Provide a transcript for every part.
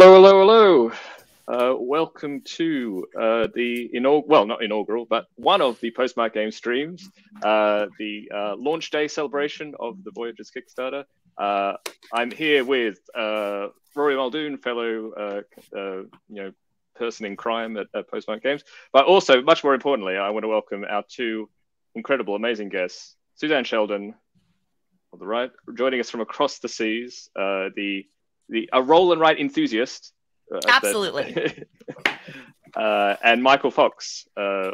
Hello, hello, hello. Uh, welcome to uh, the inaugural, well, not inaugural, but one of the Postmark Game streams, uh, the uh, launch day celebration of the Voyages Kickstarter. Uh, I'm here with uh, Rory Muldoon, fellow, you know, person in crime at, at Postmark Games, but also, much more importantly, I want to welcome our two incredible, amazing guests, Suzanne Sheldon, on the right, joining us from across the seas, the the a roll and write enthusiast. Uh, Absolutely. That, uh, and Michael Fox, uh,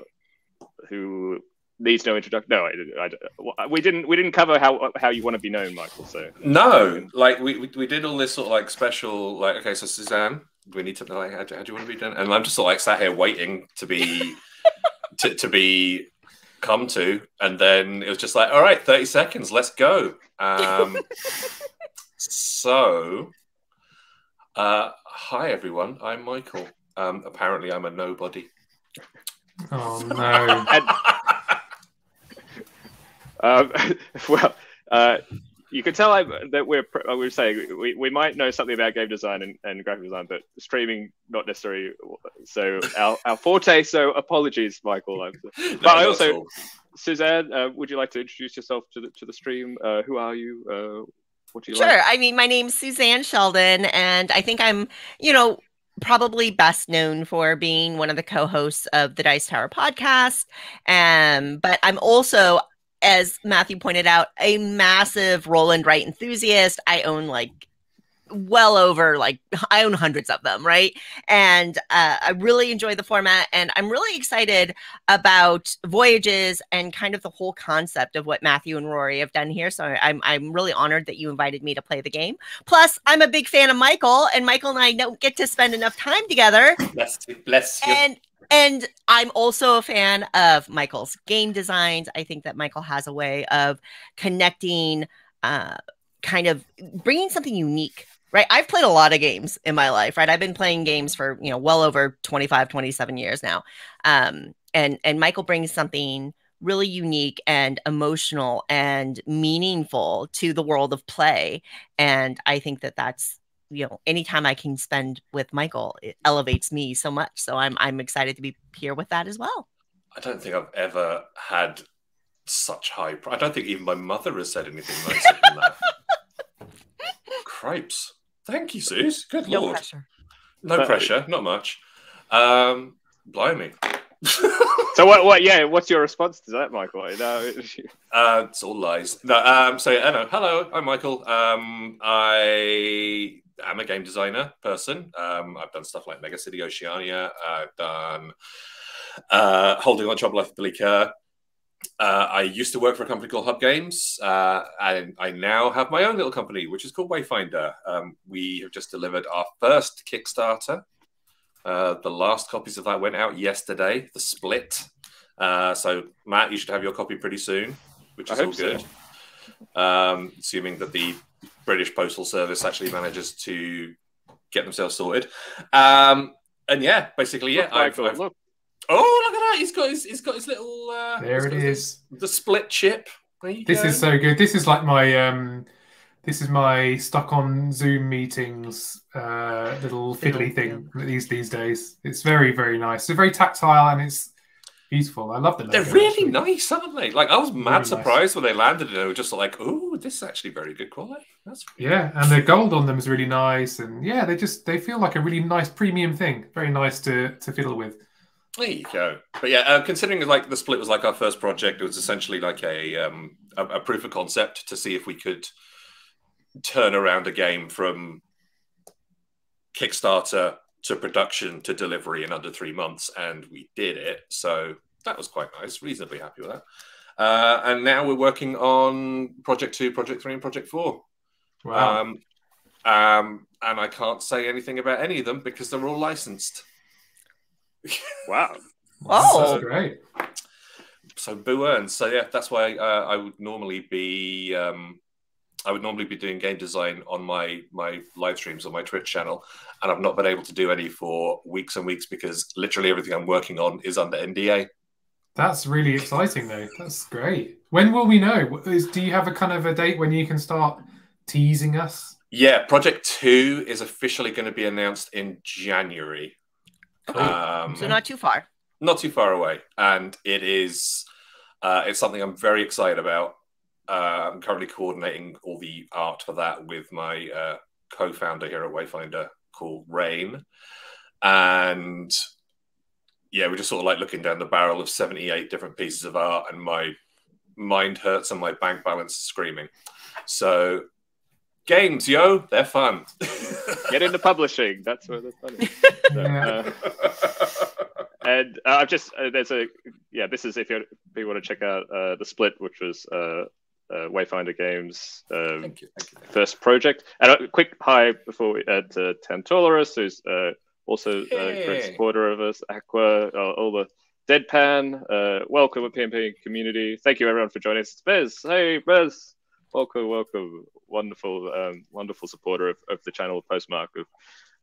who needs no introduction. No, I, I, we didn't. We didn't cover how how you want to be known, Michael. So no, like we, we, we did all this sort of like special. Like okay, so Suzanne, we need to like how do, how do you want to be done? And I'm just sort of like sat here waiting to be to, to be come to, and then it was just like, all right, thirty seconds, let's go. Um, so uh, hi, everyone. I'm Michael. Um, apparently, I'm a nobody. Oh no. um, well, uh, you can tell I'm, that we're uh, we're saying we, we might know something about game design and, and graphic design, but streaming not necessarily. So our, our forte. So apologies, Michael. no, but I also, Suzanne, uh, would you like to introduce yourself to the to the stream? Uh, who are you? What do you sure. Like? I mean, my name's Suzanne Sheldon, and I think I'm, you know, probably best known for being one of the co-hosts of the Dice Tower podcast. Um, but I'm also, as Matthew pointed out, a massive roll and write enthusiast. I own like well over like I own hundreds of them, right? And uh, I really enjoy the format, and I'm really excited about voyages and kind of the whole concept of what Matthew and Rory have done here. So I'm I'm really honored that you invited me to play the game. Plus, I'm a big fan of Michael, and Michael and I don't get to spend enough time together. Bless you, bless you. And and I'm also a fan of Michael's game designs. I think that Michael has a way of connecting. Uh, kind of bringing something unique right? I've played a lot of games in my life right? I've been playing games for you know well over 25 27 years now. Um, and and michael brings something really unique and emotional and meaningful to the world of play. And i think that that's you know anytime i can spend with michael it elevates me so much. So i'm i'm excited to be here with that as well. I don't think i've ever had such high i don't think even my mother has said anything nicer than that. Cripes. Thank you, Suze. Good no lord. Pressure. No pressure. Not much. Um, blimey. so what? What? Yeah. What's your response to that, Michael? No, uh, it's all lies. No. Um. So yeah. No. Hello. I'm Michael. Um. I am a game designer person. Um. I've done stuff like Mega City Oceania. I've done uh, Holding on Job Life Billy Kerr. Uh, I used to work for a company called Hub Games, uh, and I now have my own little company, which is called Wayfinder. Um, we have just delivered our first Kickstarter. Uh, the last copies of that went out yesterday, the split. Uh, so, Matt, you should have your copy pretty soon, which is all good. So. Um, assuming that the British Postal Service actually manages to get themselves sorted. Um, and yeah, basically, yeah, I've, I've, look, Oh, look at that! He's got his, he's got his little. Uh, there it is. The split chip. This go. is so good. This is like my um, this is my stuck on Zoom meetings uh, little fiddly thing yeah. these these days. It's very very nice. It's very tactile and it's beautiful. I love them. They're really actually. nice, aren't they? Like I was mad really surprised nice. when they landed and they were just like, "Oh, this is actually very good quality." That's yeah, and the gold on them is really nice, and yeah, they just they feel like a really nice premium thing. Very nice to to fiddle with. There you go. But yeah, uh, considering like the split was like our first project, it was essentially like a, um, a, a proof of concept to see if we could turn around a game from Kickstarter to production to delivery in under three months, and we did it. So that was quite nice. Reasonably happy with that. Uh, and now we're working on Project Two, Project Three, and Project Four. Wow. Um, um, and I can't say anything about any of them because they're all licensed. Wow. Oh, so, great. So boo earns. So yeah, that's why uh, I would normally be um, I would normally be doing game design on my my live streams on my Twitch channel, and I've not been able to do any for weeks and weeks because literally everything I'm working on is under NDA. That's really exciting, though. That's great. When will we know? Is, do you have a kind of a date when you can start teasing us? Yeah, Project Two is officially going to be announced in January. Okay. Um, so not too far. Not too far away, and it is. Uh, it's something I'm very excited about. Uh, I'm currently coordinating all the art for that with my uh, co-founder here at Wayfinder called Rain, and yeah, we're just sort of like looking down the barrel of 78 different pieces of art, and my mind hurts and my bank balance is screaming. So games, yo, they're fun. Get into publishing. That's where the fun is. So, uh, and uh, I've just uh, there's a yeah. This is if you, if you want to check out uh, the split, which was uh, uh, Wayfinder Games um, thank you, thank you. first project. And a quick hi before we add to Tantolarus, who's also a great supporter of us. Aqua, all the Deadpan, uh, welcome, PMP community. Thank you everyone for joining us. Bez, hey Bez, welcome, welcome. Wonderful, um, wonderful supporter of, of the channel of Postmark of,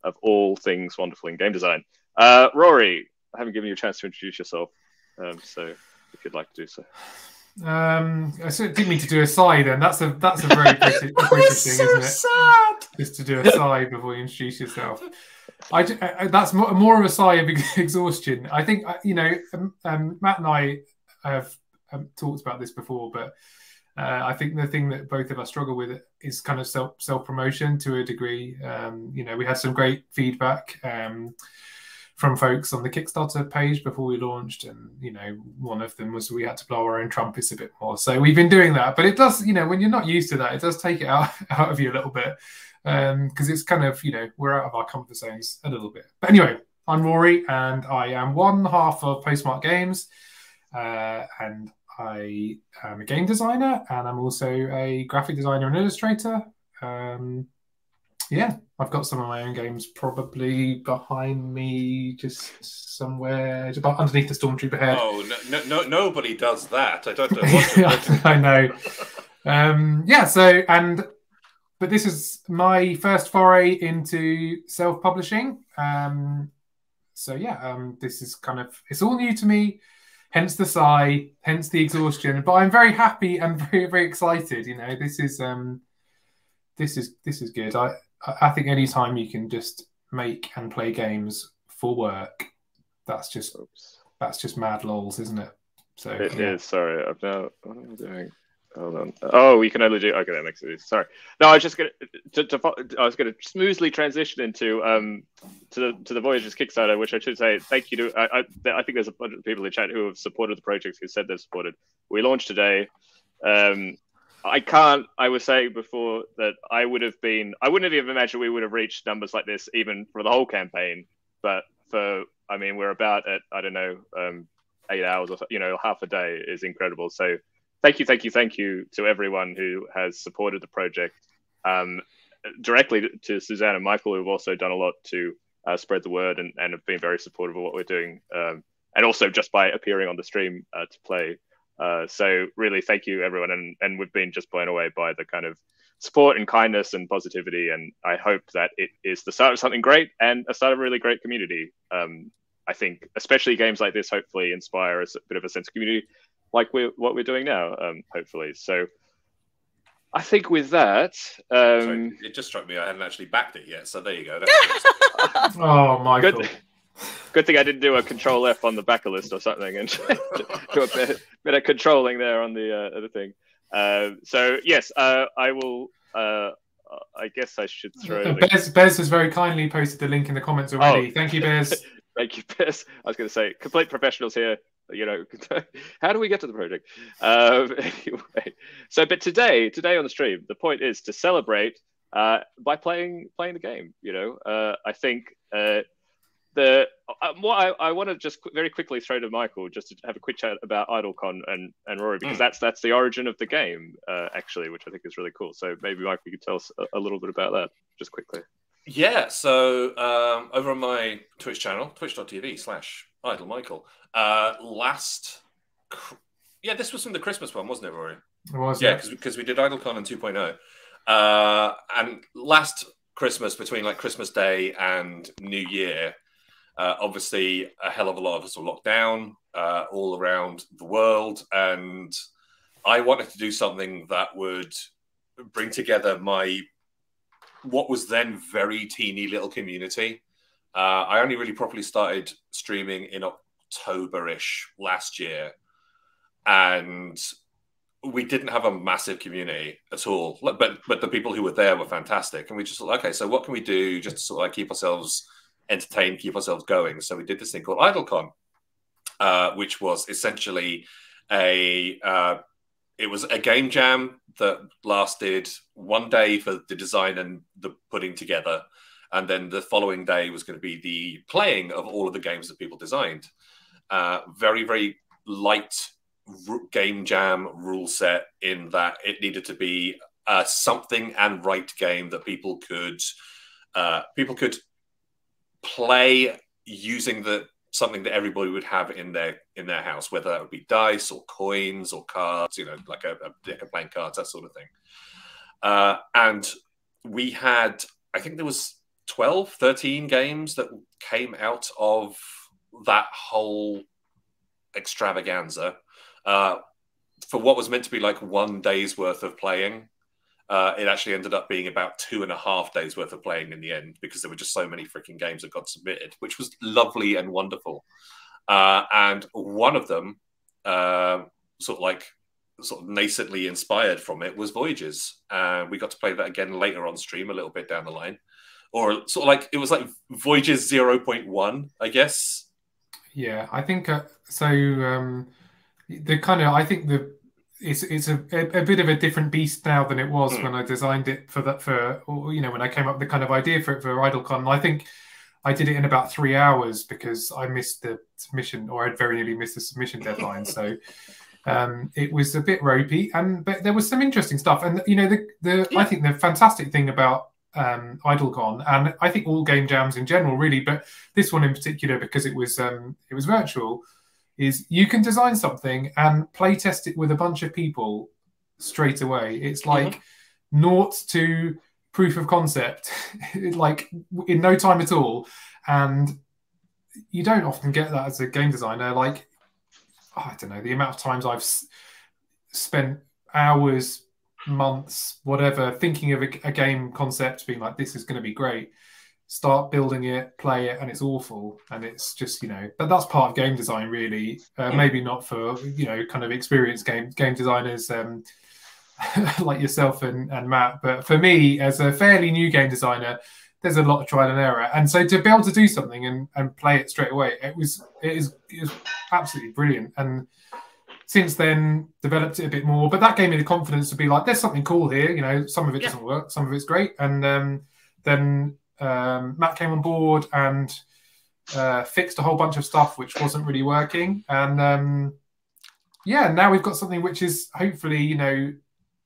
of all things wonderful in game design. Uh, Rory, I haven't given you a chance to introduce yourself, um, so if you'd like to do so. Um, I didn't mean to do a sigh then. That's a that's a very British, British thing, so isn't it? Sad. Just to do a sigh before you introduce yourself. I, I, that's more, more of a sigh of exhaustion. I think uh, you know um, um, Matt and I have um, talked about this before, but uh, I think the thing that both of us struggle with is kind of self self promotion to a degree. Um, you know, we had some great feedback um, from folks on the Kickstarter page before we launched, and you know, one of them was we had to blow our own trumpets a bit more. So we've been doing that, but it does, you know, when you're not used to that, it does take it out out of you a little bit because um, it's kind of you know we're out of our comfort zones a little bit. But anyway, I'm Rory, and I am one half of Postmark Games, uh, and I am a game designer, and I'm also a graphic designer and illustrator. Um, yeah, I've got some of my own games probably behind me, just somewhere, just underneath the Stormtrooper head. Oh no, no, no nobody does that. I don't know. I know. Um, yeah, so and but this is my first foray into self-publishing. Um, so yeah, um, this is kind of it's all new to me. Hence the sigh, hence the exhaustion. But I'm very happy and very very excited. You know, this is um, this is this is good. I I think anytime you can just make and play games for work, that's just Oops. that's just mad lols, isn't it? So it yeah. is. Sorry, I've now what am I doing? Hold on. Oh, we can only do. Okay, that makes easy. Sorry. No, I was just gonna. To, to, I was gonna smoothly transition into um to the to the Voyages Kickstarter, which I should say thank you to. I, I, I think there's a bunch of people in chat who have supported the project who said they've supported. We launched today. Um, I can't. I was saying before that I would have been. I wouldn't have even imagined we would have reached numbers like this even for the whole campaign. But for, I mean, we're about at I don't know, um, eight hours or you know, half a day is incredible. So thank you, thank you, thank you to everyone who has supported the project. Um, directly to Suzanne and Michael, who've also done a lot to uh, spread the word and, and have been very supportive of what we're doing. Um, and also just by appearing on the stream uh, to play. Uh, so really, thank you everyone, and and we've been just blown away by the kind of support and kindness and positivity, and I hope that it is the start of something great and a start of a really great community. Um, I think, especially games like this, hopefully inspire a bit of a sense of community like we're what we're doing now, um, hopefully. So I think with that, um, Sorry, it just struck me I hadn't actually backed it yet. So there you go. oh, Michael. Good, good thing I didn't do a control F on the backer list or something and do a bit, bit, of controlling there on the uh, other thing. Uh, so yes, uh, I will. Uh, I guess I should throw. Bez, Bez has very kindly posted the link in the comments already. Oh. Thank you, Bez. Thank you, Bez. I was going to say, complete professionals here you know, how do we get to the project? Um, anyway, so but today, today on the stream, the point is to celebrate uh, by playing playing the game. You know, uh, I think uh, the uh, what I, I want to just very quickly throw to Michael just to have a quick chat about IdleCon and and Rory because mm. that's that's the origin of the game uh, actually, which I think is really cool. So maybe Michael, you could tell us a, a little bit about that just quickly. Yeah, so um, over on my Twitch channel, twitch.tv slash idle Michael, uh, last, yeah, this was from the Christmas one, wasn't it, Rory? It was, yeah, because we did IdleCon in 2.0. Uh, and last Christmas, between like Christmas Day and New Year, uh, obviously a hell of a lot of us were locked down uh, all around the world. And I wanted to do something that would bring together my what was then very teeny little community. Uh, I only really properly started streaming in October-ish last year, and we didn't have a massive community at all. But but the people who were there were fantastic, and we just thought, okay, so what can we do just to sort of like keep ourselves entertained, keep ourselves going? So we did this thing called IdleCon, uh, which was essentially a uh, it was a game jam that lasted one day for the design and the putting together and then the following day was going to be the playing of all of the games that people designed uh, very very light game jam rule set in that it needed to be a something and right game that people could uh, people could play using the something that everybody would have in their in their house, whether that would be dice or coins or cards, you know, like a, a deck of playing cards, that sort of thing. Uh, and we had, I think there was 12, 13 games that came out of that whole extravaganza uh, for what was meant to be like one day's worth of playing. Uh, it actually ended up being about two and a half days worth of playing in the end because there were just so many freaking games that got submitted, which was lovely and wonderful. Uh, and one of them, uh, sort of like sort of nascently inspired from it, was Voyages. And we got to play that again later on stream, a little bit down the line, or sort of like it was like Voyages 0.1, I guess. Yeah, I think uh, so. Um, the kind of I think the it's it's a, a, bit of a different beast now than it was mm. when I designed it for that for or, you know when I came up with the kind of idea for it for IdleCon. I think I did it in about three hours because I missed the submission or I'd very nearly missed the submission deadline. so um, it was a bit ropey, and but there was some interesting stuff. And you know the the yeah. I think the fantastic thing about um, IdleCon, and I think all game jams in general, really, but this one in particular because it was um, it was virtual is you can design something and play test it with a bunch of people straight away. It's like mm-hmm. naught to proof of concept, like in no time at all. And you don't often get that as a game designer. Like, oh, I don't know, the amount of times I've s- spent hours, months, whatever, thinking of a, a game concept, being like, this is going to be great start building it, play it, and it's awful. And it's just you know, but that's part of game design, really. Uh, maybe not for you know, kind of experienced game game designers um, like yourself and, and Matt. But for me, as a fairly new game designer, there's a lot of trial and error. And so to be able to do something and, and play it straight away, it was it is it was absolutely brilliant. And since then developed it a bit more. But that gave me the confidence to be like, there's something cool here. You know, some of it yeah. doesn't work, some of it's great. And um, then um, Matt came on board and uh, fixed a whole bunch of stuff which wasn't really working. And um, yeah, now we've got something which is hopefully, you know,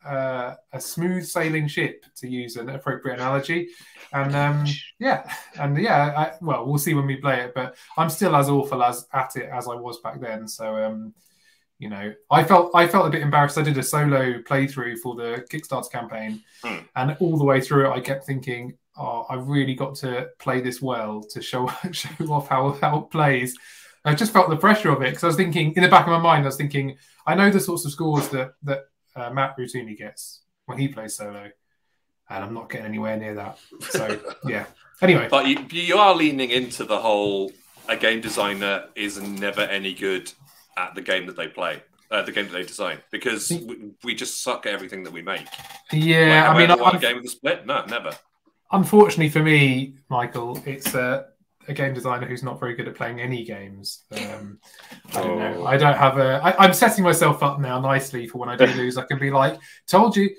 uh, a smooth sailing ship, to use an appropriate analogy. And um, yeah, and yeah, I, well, we'll see when we play it. But I'm still as awful as at it as I was back then. So um, you know, I felt I felt a bit embarrassed. I did a solo playthrough for the Kickstarter campaign, hmm. and all the way through it, I kept thinking, oh, I've really got to play this well to show show off how how it plays. I just felt the pressure of it because I was thinking in the back of my mind, I was thinking, I know the sorts of scores that that uh, Matt routinely gets when he plays solo, and I'm not getting anywhere near that. So yeah. Anyway, but you, you are leaning into the whole a game designer is never any good at the game that they play. Uh, the game that they design because we, we, just suck at everything that we make. Yeah, like, I mean, one game with a split, no, never unfortunately for me, Michael, it's a, a, game designer who's not very good at playing any games. Um, I don't oh. know. I don't have a. I, I'm setting myself up now nicely for when I do lose. I can be like, "Told you,"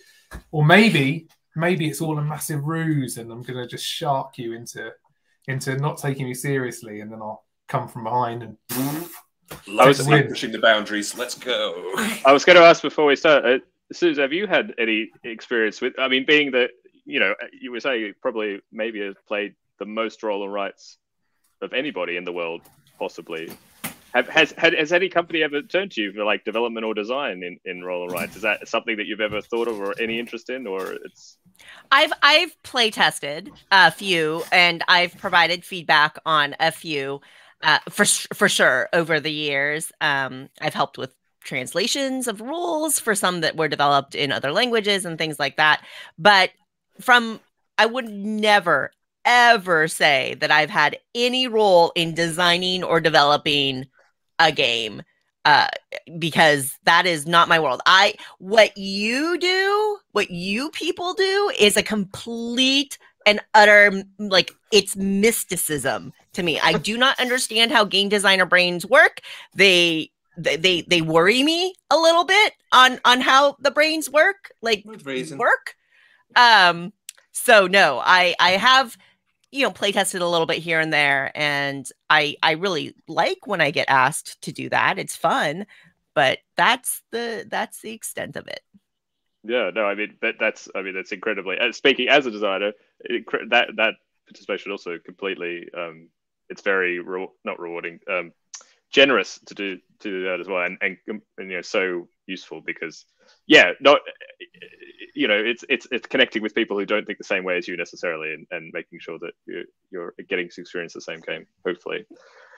or maybe, maybe it's all a massive ruse, and I'm going to just shark you into into not taking me seriously, and then I'll come from behind and. I was pushing the boundaries. Let's go. I was going to ask before we start, uh, Suze, have you had any experience with? I mean, being that you know, you would say probably maybe has played the most roll and writes of anybody in the world, possibly. Have, has, has any company ever turned to you for like development or design in, in roll and writes? Is that something that you've ever thought of or any interest in, or it's? I've I've play tested a few, and I've provided feedback on a few, uh, for for sure over the years. Um, I've helped with translations of rules for some that were developed in other languages and things like that. But from I would never ever say that I've had any role in designing or developing a game uh, because that is not my world. I what you do, what you people do is a complete and utter like it's mysticism to me. I do not understand how game designer brains work. They they they worry me a little bit on on how the brains work, like work. Um so no, I I have you know play tested a little bit here and there and I I really like when I get asked to do that. It's fun, but that's the that's the extent of it. Yeah, no, I mean that that's I mean that's incredibly. Uh, speaking as a designer, it, that that participation also completely. Um, it's very re- not rewarding, um, generous to do to do that as well, and, and and you know so useful because yeah, not you know it's it's it's connecting with people who don't think the same way as you necessarily, and, and making sure that you're, you're getting to experience the same game. Hopefully,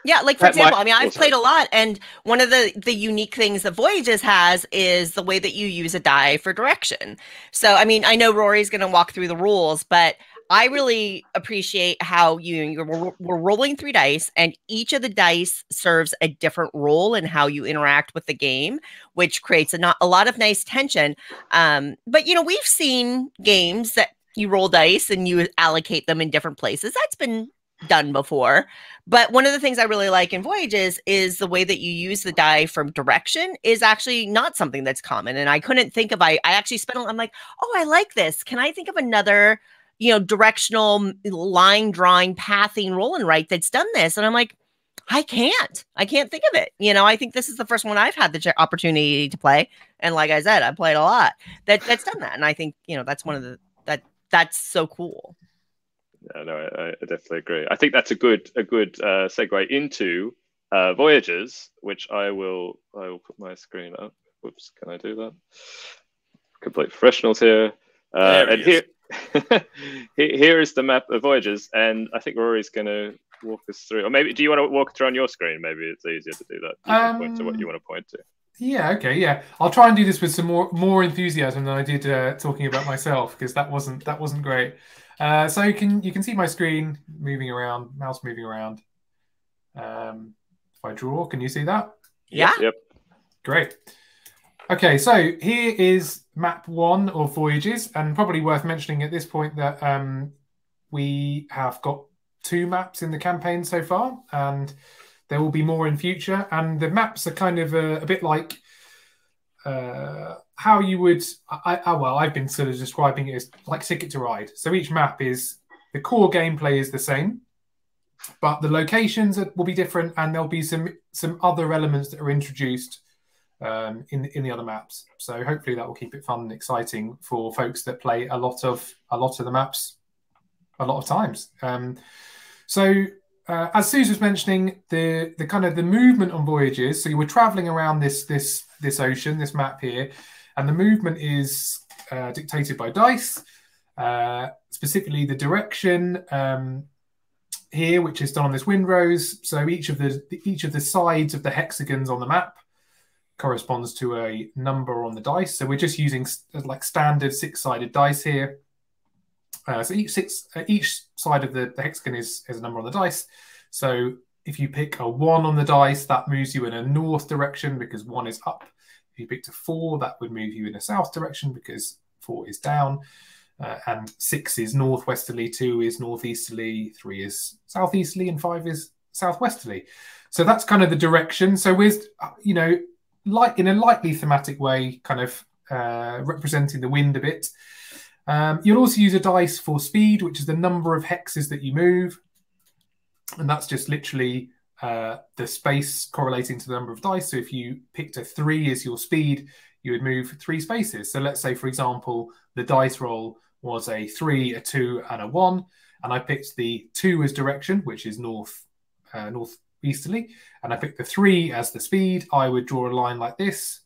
yeah, like for that example, might, I mean, I've played a lot, and one of the the unique things that Voyages has is the way that you use a die for direction. So, I mean, I know Rory's going to walk through the rules, but I really appreciate how you you're we're rolling three dice, and each of the dice serves a different role in how you interact with the game, which creates a not a lot of nice tension. Um, but you know, we've seen games that you roll dice and you allocate them in different places. That's been done before. But one of the things I really like in Voyages is the way that you use the die from direction is actually not something that's common. And I couldn't think of I I actually spent I'm like, "Oh, I like this. Can I think of another, you know, directional line drawing, pathing roll and write that's done this?" And I'm like, I can't. I can't think of it. You know, I think this is the first one I've had the opportunity to play, and like I said, I played a lot that that's done that, and I think you know that's one of the that that's so cool. Yeah, no, I, I, definitely agree. I think that's a good a good uh, segue into uh, Voyages, which I will I will put my screen up. Whoops, can I do that? Complete professionals here, uh, and here here is the map of Voyages, and I think Rory's going to walk us through. Or maybe do you want to walk through on your screen? Maybe it's easier to do that. You um, point to what you want to point to. Yeah, okay, yeah. I'll try and do this with some more more enthusiasm than I did uh, talking about myself because that wasn't that wasn't great. Uh, so you can you can see my screen moving around, mouse moving around. Um, if I draw, can you see that? Yeah. Yep. Great. Okay, so here is map one of Voyages, and probably worth mentioning at this point that um, we have got two maps in the campaign so far, and there will be more in future. And the maps are kind of a, a bit like uh, how you would I, I, well i've been sort of describing it as like ticket to ride so each map is the core gameplay is the same but the locations will be different and there'll be some some other elements that are introduced um, in in the other maps so hopefully that will keep it fun and exciting for folks that play a lot of a lot of the maps a lot of times um, so uh, as Suze was mentioning, the the kind of the movement on voyages. So you were traveling around this this this ocean, this map here, and the movement is uh, dictated by dice, uh, specifically the direction um, here, which is done on this windrose. So each of the each of the sides of the hexagons on the map corresponds to a number on the dice. So we're just using like standard six-sided dice here. Uh, so each six uh, each side of the, the hexagon is, is a number on the dice. So if you pick a one on the dice, that moves you in a north direction because one is up. If you picked a four, that would move you in a south direction because four is down. Uh, and six is northwesterly, two is northeasterly, three is southeasterly, and five is southwesterly. So that's kind of the direction. So with you know, like in a lightly thematic way, kind of uh, representing the wind a bit. Um, you'll also use a dice for speed, which is the number of hexes that you move, and that's just literally uh, the space correlating to the number of dice. So if you picked a three as your speed, you would move three spaces. So let's say, for example, the dice roll was a three, a two, and a one, and I picked the two as direction, which is north, uh, northeasterly, and I picked the three as the speed. I would draw a line like this,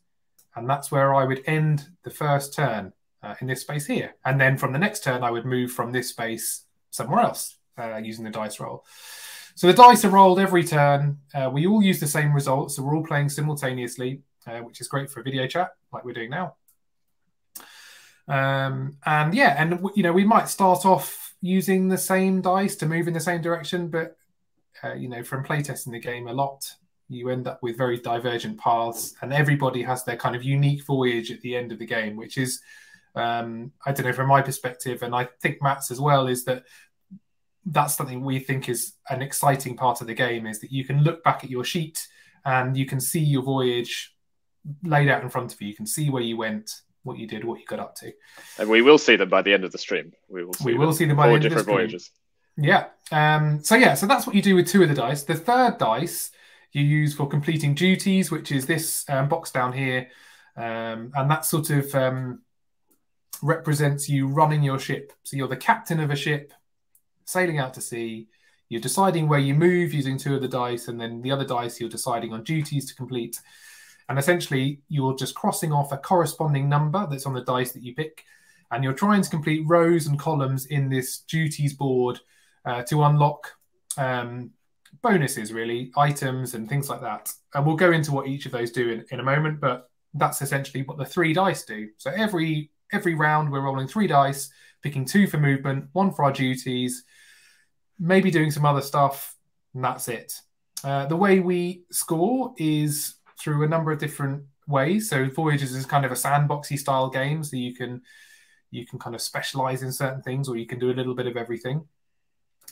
and that's where I would end the first turn uh, in this space here. And then from the next turn, I would move from this space somewhere else uh, using the dice roll. So the dice are rolled every turn. Uh, we all use the same results, so we're all playing simultaneously, uh, which is great for a video chat like we're doing now. Um, and yeah, and you know we might start off using the same dice to move in the same direction, but uh, you know, from playtesting the game a lot, you end up with very divergent paths, and everybody has their kind of unique voyage at the end of the game, which is, um, I don't know, from my perspective, and I think Matt's as well, is that that's something we think is an exciting part of the game is that you can look back at your sheet and you can see your voyage laid out in front of you. You can see where you went, what you did, what you got up to. And we will see them by the end of the stream. We will see, we will them see them by the end different of the stream. voyages. Yeah. Um, so yeah, so that's what you do with two of the dice. The third dice you use for completing duties, which is this um, box down here, um, and that sort of um, represents you running your ship. So you're the captain of a ship, sailing out to sea. You're deciding where you move using two of the dice, and then the other dice you're deciding on duties to complete. And essentially, you're just crossing off a corresponding number that's on the dice that you pick, and you're trying to complete rows and columns in this duties board uh, to unlock um, bonuses, really, items and things like that. And we'll go into what each of those do in, in a moment, but that's essentially what the three dice do. So every every round we're rolling three dice, picking two for movement, one for our duties, maybe doing some other stuff, and that's it. Uh, the way we score is through a number of different ways. So Voyages is kind of a sandboxy style game, so you can you can kind of specialize in certain things, or you can do a little bit of everything.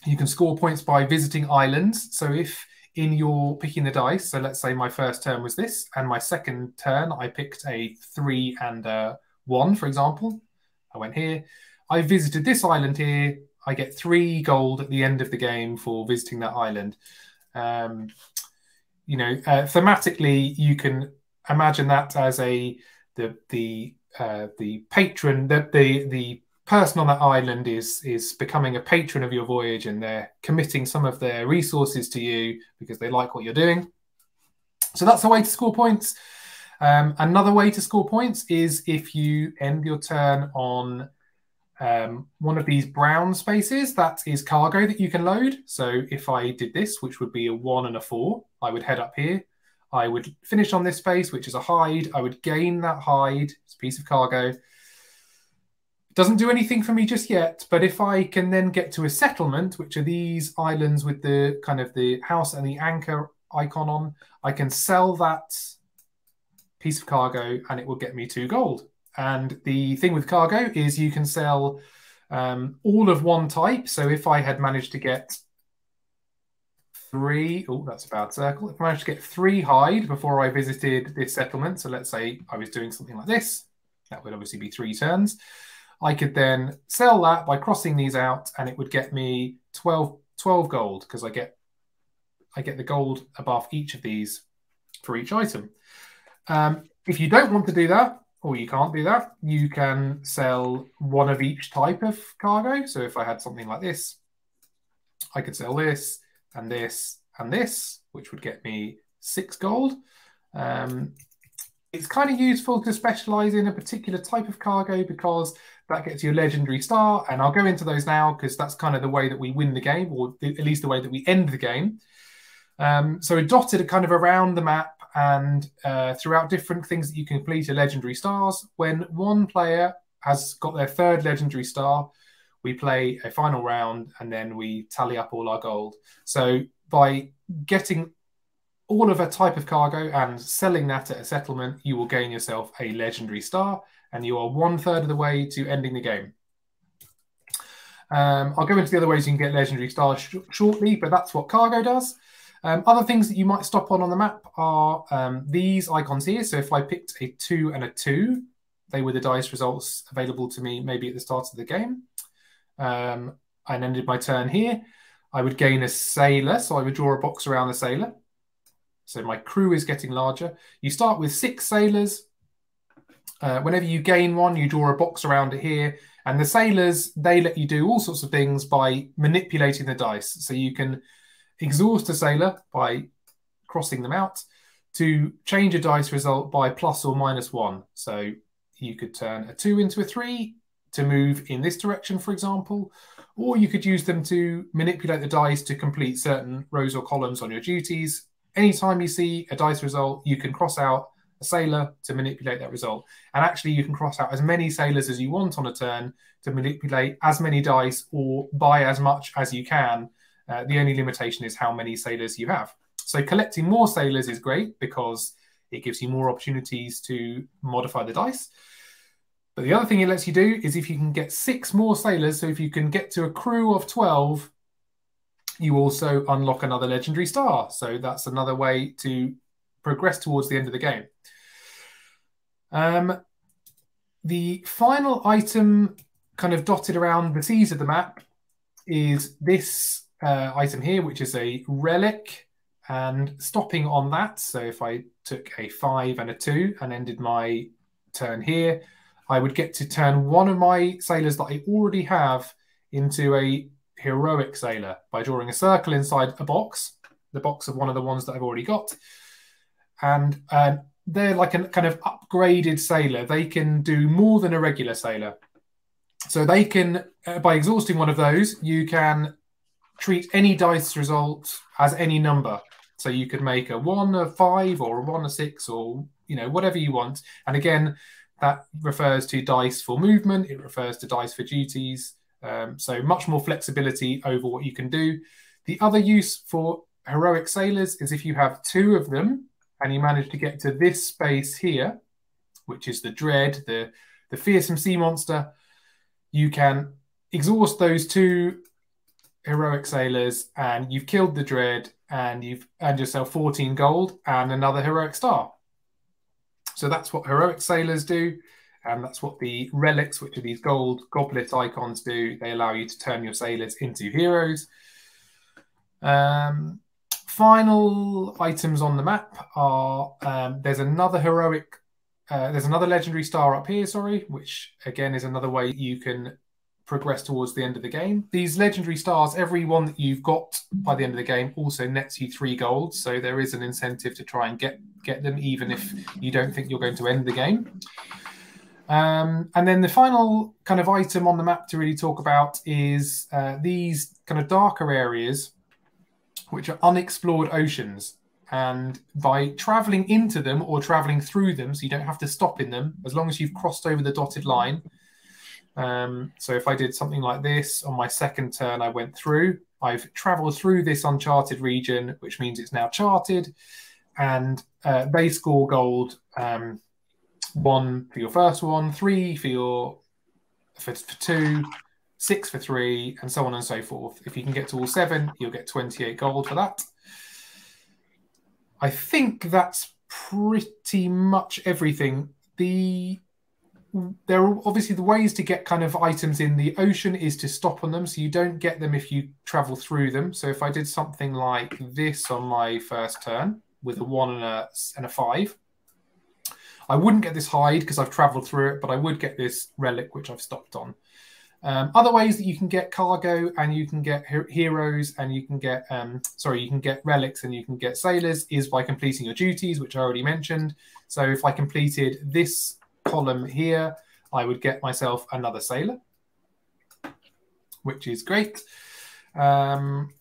You can score points by visiting islands. So if in your picking the dice, so let's say my first turn was this, and my second turn I picked a three and a one, for example. I went here. I visited this island here. I get three gold at the end of the game for visiting that island. Um, you know, uh, thematically, you can imagine that as a the the uh, the patron that the the person on that island is is becoming a patron of your voyage and they're committing some of their resources to you because they like what you're doing so that's a way to score points um, another way to score points is if you end your turn on um, one of these brown spaces that is cargo that you can load. So if i did this which would be a one and a four i would head up here. I would finish on this space which is a hide. I would gain that hide. It's a piece of cargo. It doesn't do anything for me just yet, but if I can then get to a settlement, which are these islands with the kind of the house and the anchor icon on, I can sell that piece of cargo and it will get me two gold. And the thing with cargo is you can sell um, all of one type. So if I had managed to get three, oh, that's a bad circle. If I managed to get three hide before I visited this settlement, so let's say I was doing something like this, that would obviously be three turns. I could then sell that by crossing these out and it would get me 12, 12 gold because I get I get the gold above each of these for each item. Um, if you don't want to do that, or you can't do that, you can sell one of each type of cargo. So if I had something like this, I could sell this and this and this, which would get me six gold. Um, it's kind of useful to specialize in a particular type of cargo because that gets you a legendary star. And I'll go into those now because that's kind of the way that we win the game, or at least the way that we end the game. Um, so we dotted kind of around the map and uh, throughout different things that you can complete are legendary stars. When one player has got their third legendary star, we play a final round and then we tally up all our gold. So by getting all of a type of cargo and selling that at a settlement, you will gain yourself a legendary star and you are one third of the way to ending the game. Um, I'll go into the other ways you can get legendary stars sh shortly, but that's what cargo does. Um, other things that you might stop on on the map are um, these icons here. So if I picked a two and a two, they were the dice results available to me maybe at the start of the game. Um, and ended my turn here. I would gain a sailor, so I would draw a box around the sailor. So my crew is getting larger. You start with six sailors, uh, whenever you gain one, you draw a box around it here. And the sailors, they let you do all sorts of things by manipulating the dice. So you can exhaust a sailor by crossing them out to change a dice result by plus or minus one. So you could turn a two into a three to move in this direction, for example, or you could use them to manipulate the dice to complete certain rows or columns on your duties. Anytime you see a dice result, you can cross out a sailor to manipulate that result. And actually, you can cross out as many sailors as you want on a turn to manipulate as many dice or buy as much as you can. Uh, the only limitation is how many sailors you have. So collecting more sailors is great because it gives you more opportunities to modify the dice. But the other thing it lets you do is if you can get six more sailors, so if you can get to a crew of 12, you also unlock another legendary star. So that's another way to progress towards the end of the game. Um, the final item kind of dotted around the seas of the map is this uh, item here, which is a relic. And stopping on that, so if I took a five and a two and ended my turn here, I would get to turn one of my sailors that I already have into a heroic sailor by drawing a circle inside a box, the box of one of the ones that I've already got. And uh, they're like a kind of upgraded sailor. They can do more than a regular sailor. So they can, uh, by exhausting one of those, you can treat any dice result as any number. So you could make a one, a five, or a one, a six, or you know whatever you want. And again, that refers to dice for movement. It refers to dice for duties. Um, so much more flexibility over what you can do. The other use for heroic sailors is if you have two of them and you manage to get to this space here, which is the dread, the the fearsome sea monster, you can exhaust those two heroic sailors and you've killed the dread and you've earned yourself 14 gold and another heroic star. So that's what heroic sailors do. And that's what the relics, which are these gold goblet icons, do. They allow you to turn your sailors into heroes. Um, final items on the map are um, there's another heroic, uh, there's another legendary star up here, sorry, which again is another way you can progress towards the end of the game. These legendary stars, every one that you've got by the end of the game, also nets you three gold. So there is an incentive to try and get get them, even if you don't think you're going to end the game. Um, and then the final kind of item on the map to really talk about is uh, these kind of darker areas, which are unexplored oceans. And by traveling into them or traveling through them, so you don't have to stop in them, as long as you've crossed over the dotted line. Um, so if I did something like this on my second turn, I went through, I've traveled through this uncharted region, which means it's now charted. And uh, they score gold um, one for your first one, three for your for, for two, six for three, and so on and so forth. If you can get to all seven, you'll get 28 gold for that. I think that's pretty much everything. The there are obviously the ways to get kind of items in the ocean is to stop on them, so you don't get them if you travel through them. So if I did something like this on my first turn with a one and a and a five, I wouldn't get this hide because I've traveled through it, but I would get this relic, which I've stopped on. Um, other ways that you can get cargo and you can get her- heroes and you can get, um, sorry, you can get relics and you can get sailors is by completing your duties, which I already mentioned. So if I completed this column here, I would get myself another sailor, which is great. Um,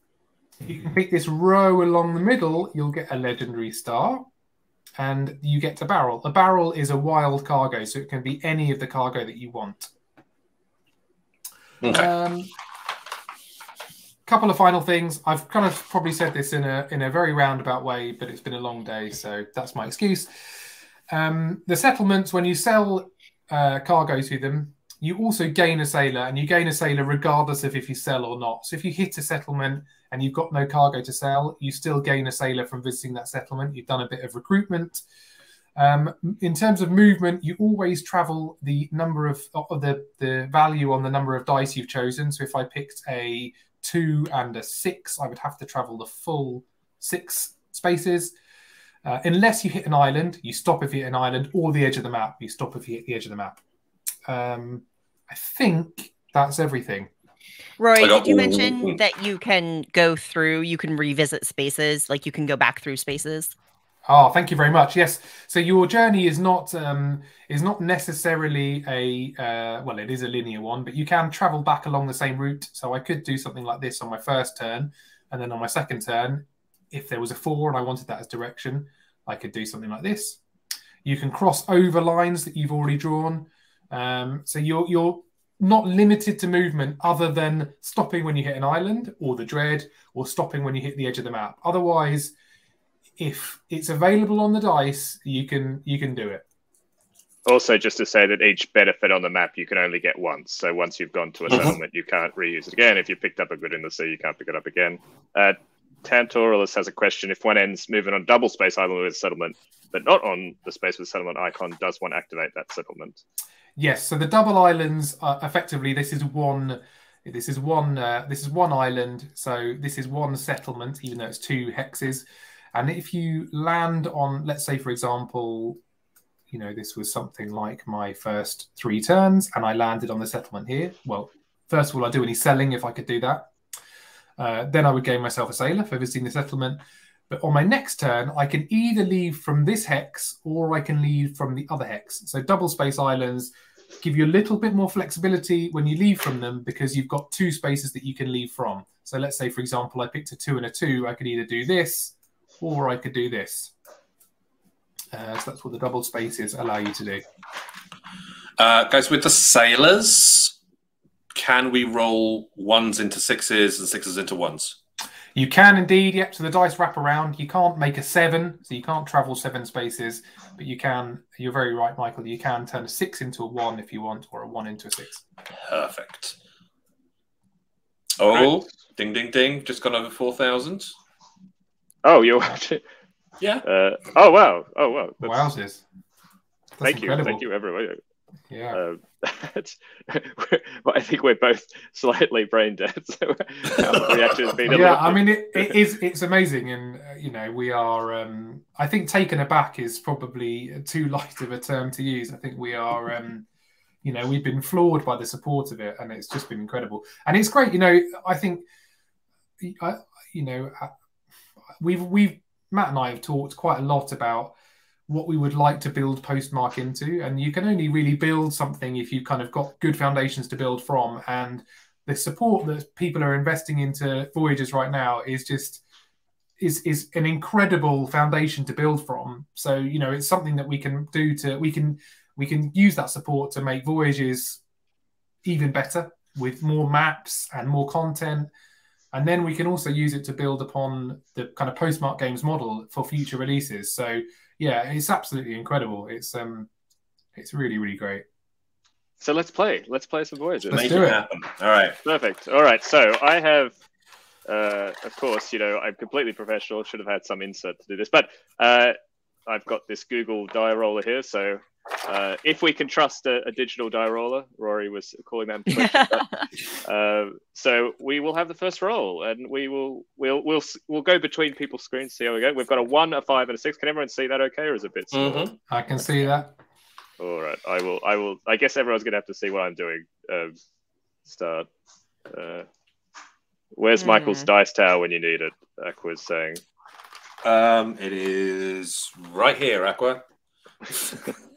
if you complete this row along the middle, you'll get a legendary star and you get a barrel. A barrel is a wild cargo, so it can be any of the cargo that you want. Okay. Um, couple of final things. I've kind of probably said this in a in a very roundabout way, but it's been a long day, so that's my excuse. Um, the settlements, when you sell uh, cargo to them, you also gain a sailor, and you gain a sailor regardless of if you sell or not. So if you hit a settlement and you've got no cargo to sell, you still gain a sailor from visiting that settlement. You've done a bit of recruitment. Um, in terms of movement, you always travel the number of, of the the value on the number of dice you've chosen. So if I picked a two and a six, I would have to travel the full six spaces. Uh, unless you hit an island, you stop if you hit an island, or the edge of the map. You stop if you hit the edge of the map. Um, I think that's everything. Rory, did you mention that you can go through, you can revisit spaces, like you can go back through spaces? Oh, thank you very much. Yes, so your journey is not um, is not necessarily a uh, well, it is a linear one, but you can travel back along the same route. So I could do something like this on my first turn, and then on my second turn, if there was a four and I wanted that as direction, I could do something like this. You can cross over lines that you've already drawn. Um, so you're you're not limited to movement other than stopping when you hit an island or the dread or stopping when you hit the edge of the map. Otherwise, if it's available on the dice, you can you can do it. Also, just to say that each benefit on the map you can only get once. So once you've gone to a settlement, you can't reuse it again. If you picked up a good in the sea, you can't pick it up again. Uh, Tantoralus has a question: If one ends moving on double space island with settlement, but not on the space with settlement icon, does one activate that settlement? Yes. So the double islands are effectively this is one. This is one. Uh, this is one island. So this is one settlement, even though it's two hexes. And if you land on, let's say, for example, you know, this was something like my first three turns, and I landed on the settlement here. Well, first of all, I do any selling if I could do that. Uh, then I would gain myself a sailor for visiting the settlement. But on my next turn, I can either leave from this hex or I can leave from the other hex. So double space islands give you a little bit more flexibility when you leave from them because you've got two spaces that you can leave from. So let's say, for example, I picked a two and a two. I could either do this or I could do this. Uh, so that's what the double spaces allow you to do. Uh, guys, with the sailors, can we roll ones into sixes and sixes into ones? You can indeed, yep. So the dice wrap around. You can't make a seven, so you can't travel seven spaces, but you can. You're very right, Michael. You can turn a six into a one if you want, or a one into a six. Perfect. Oh, ding, ding, ding! Just gone over four thousand. Oh, you're. Yeah. Uh, oh wow! Oh wow! That's- Wowzers. That's Thank you, thank you, everyone. Yeah. That's- I think we're both slightly brain dead. So our reaction has been yeah, I mean, it, it is. It's amazing, and uh, you know, we are. Um, I think taken aback is probably too light of a term to use. I think we are. Um, you know, we've been floored by the support of it, and it's just been incredible. And it's great. You know, I think. I, you know, uh, we've we've Matt and I have talked quite a lot about what we would like to build postmark into, and you can only really build something if you've kind of got good foundations to build from, and the support that people are investing into Voyages right now is just is is an incredible foundation to build from. So you know, it's something that we can do to we can we can use that support to make Voyages even better with more maps and more content. And then we can also use it to build upon the kind of postmark games model for future releases. So yeah, it's absolutely incredible. It's um it's really, really great. So let's play. Let's play some Voyages. Let's Make do it it. happen. All right. Perfect. All right. So I have, uh, of course, you know, I'm completely professional. Should have had some insert to do this, but uh, I've got this Google die roller here. So uh, if we can trust a, a digital die roller, Rory was calling that. into question, but, uh, so we will have the first roll, and we will we'll we'll we'll go between people's screens. See how we go. We've got a one, a five, and a six. Can everyone see that? Okay, or is it a bit small? Mhm. I can see that. All right, I will. I will. I guess everyone's gonna have to see what I'm doing. Um, start. Uh, where's Hmm. Michael's dice tower when you need it? Aqua's saying. Um, it is right here, Aqua.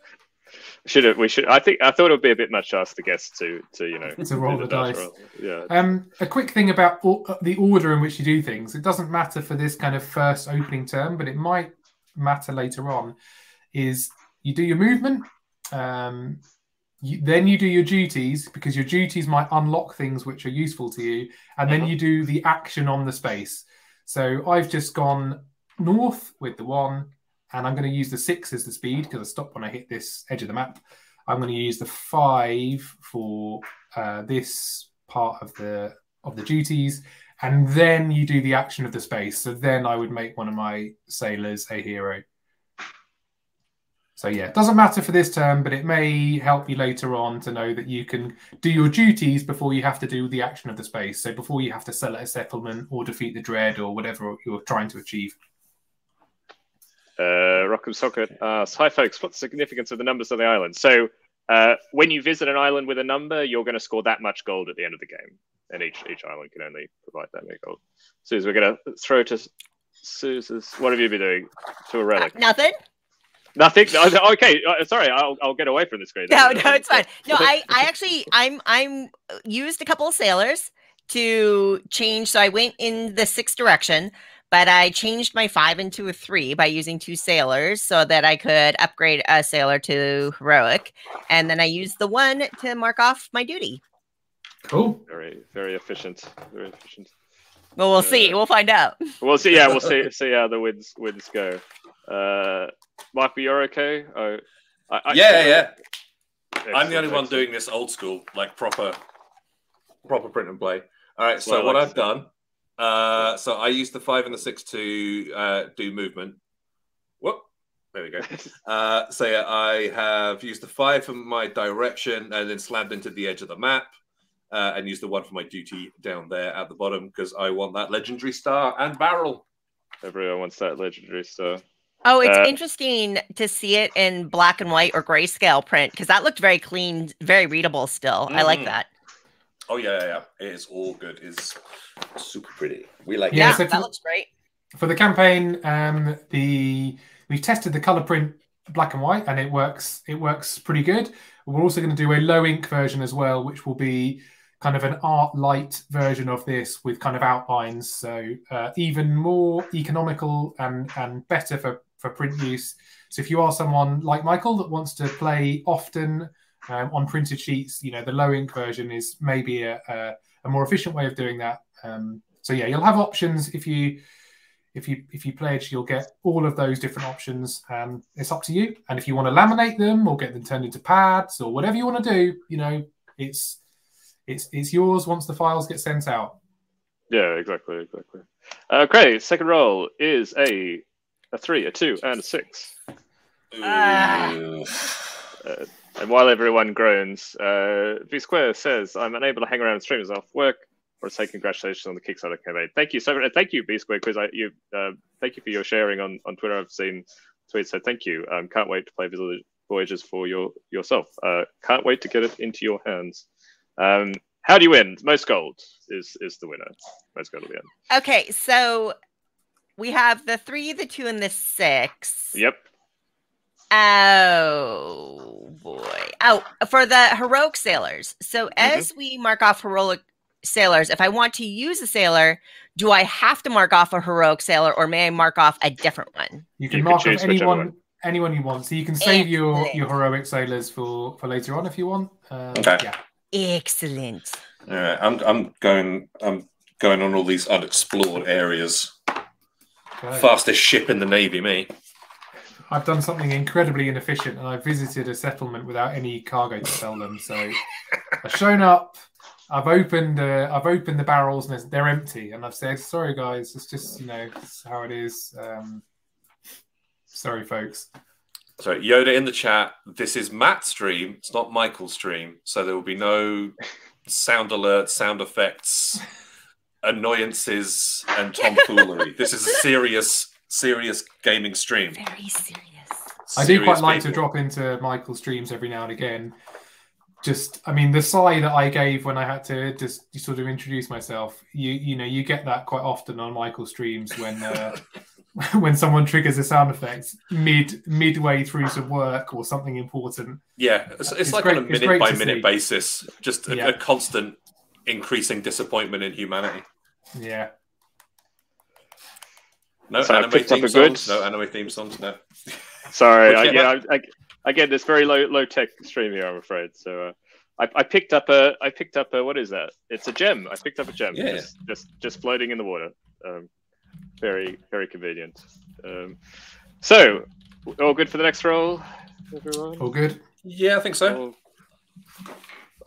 Should have. We should. I think. I thought it would be a bit much asked the guests to to you know To roll do the dice. roll. Yeah. Um, a quick thing about uh, the order in which you do things. It doesn't matter for this kind of first opening term, but it might matter later on. Is you do your movement, um, you, then you do your duties because your duties might unlock things which are useful to you, and then Mhm. you do the action on the space. So I've just gone north with the one, and I'm going to use the six as the speed because I stop when I hit this edge of the map. I'm going to use the five for uh, this part of the of the duties, and then you do the action of the space. So then I would make one of my sailors a hero. So yeah, it doesn't matter for this term, but it may help you later on to know that you can do your duties before you have to do the action of the space. So before you have to sell a settlement or defeat the dread or whatever you're trying to achieve. Uh, Rockham Socket asks, "Hi folks, what's the significance of the numbers on the island?" So uh, when you visit an island with a number, you're going to score that much gold at the end of the game, and each each island can only provide that many gold. Suze, we're going to throw to Suze's. What have you been doing to a relic? Nothing. Nothing. Okay, uh, sorry. I'll, I'll get away from the screen. No, no, it's fine. No, I, I actually, I'm, I'm used a couple of sailors to change. So I went in the sixth direction, but I changed my five into a three by using two sailors so that I could upgrade a sailor to heroic. And then I used the one to mark off my duty. Cool. Very, very efficient. Very efficient. Well, we'll see. Uh, We'll find out. We'll see. Yeah, we'll see. See how the wins wins go. Uh, Michael, you're okay. Oh, I, I, Yeah, yeah. I'm the only one doing this old school, like proper, proper print and play. All right. So Well, what like I've done, uh, so I used the five and the six to uh, do movement. Whoop. There we go. Uh, so yeah, I have used the five for my direction and then slammed into the edge of the map. Uh, and used the one for my duty down there at the bottom because I want that legendary star and barrel. Everyone wants that legendary star. Oh, it's Uh, interesting to see it in black and white or grayscale print because that looked very clean, very readable still. I like Mhm. that. Oh yeah, yeah, yeah. It is all good. It's super pretty. We like Yeah, Yeah, it. so that for- looks great. For the campaign, um, the we've tested the color print black and white, and it works. It works pretty good. We're also going to do a low ink version as well, which will be kind of an art light version of this with kind of outlines. So uh, even more economical and and better for for print use. So if you are someone like Michael that wants to play often um, on printed sheets, you know the low ink version is maybe a, a, a more efficient way of doing that. Um, so yeah, you'll have options if you if you if you pledge, you'll get all of those different options. Um, it's up to you. And if you want to laminate them or get them turned into pads or whatever you want to do, you know, it's it's it's yours once the files get sent out. Yeah, exactly, exactly. Uh, great. Second roll is a a three, a two, and a six. Ah. Uh, and while everyone groans, uh, V Square says, "I'm unable to hang around and stream as off work." Or say congratulations on the Kickstarter campaign. Thank you so much. Thank you, B Square, because I you uh, thank you for your sharing on, on Twitter. I've seen tweets, so thank you. Um, can't wait to play Visitor Voyages for your yourself. Uh, can't wait to get it into your hands. Um, how do you win? Most gold is is the winner. Most gold at the end. Okay, so we have the three, the two, and the six. Yep. Oh boy. Oh, for the heroic sailors. So as we mark off heroic sailors, if I want to use a sailor, do I have to mark off a heroic sailor or may I mark off a different one? You can You can mark off anyone one. anyone you want. So you can save your Excellent. your heroic sailors for for later on if you want. Um, Okay. Yeah. Excellent. All right, I'm I'm going I'm going on all these unexplored areas. Okay. Fastest ship in the navy, me. I've done something incredibly inefficient, and I've visited a settlement without any cargo to sell them. So I've shown up. I've opened. Uh, I've opened the barrels, and they're empty. And I've said, "Sorry, guys. It's just you know, it's how it is." Um, sorry, folks. So Yoda in the chat. This is Matt's stream. It's not Michael's stream, so there will be no sound alerts, sound effects, annoyances, and tomfoolery. this is a serious, serious gaming stream. Very serious. I do quite Serious like to drop into Michael's streams every now and again. Just, I mean, the sigh that I gave when I had to just sort of introduce myself. You, you know, you get that quite often on Michael's streams when uh, when someone triggers a sound effect mid midway through some work or something important. Yeah, it's, it's, It's like great- on a minute by minute see. basis, just a, Yeah. a constant increasing disappointment in humanity. Yeah, No So I anime picked up theme a good- songs. No anime theme songs. No. Sorry, I, yeah, yeah, I, I, again, it's very low low tech stream here, I'm afraid. So uh, I, I picked up a I picked up a what is that? It's a gem. I picked up a gem. Yeah. Just just, just floating in the water. Um, very very convenient. Um, so all good for the next roll, everyone. all good. Yeah, I think so. All-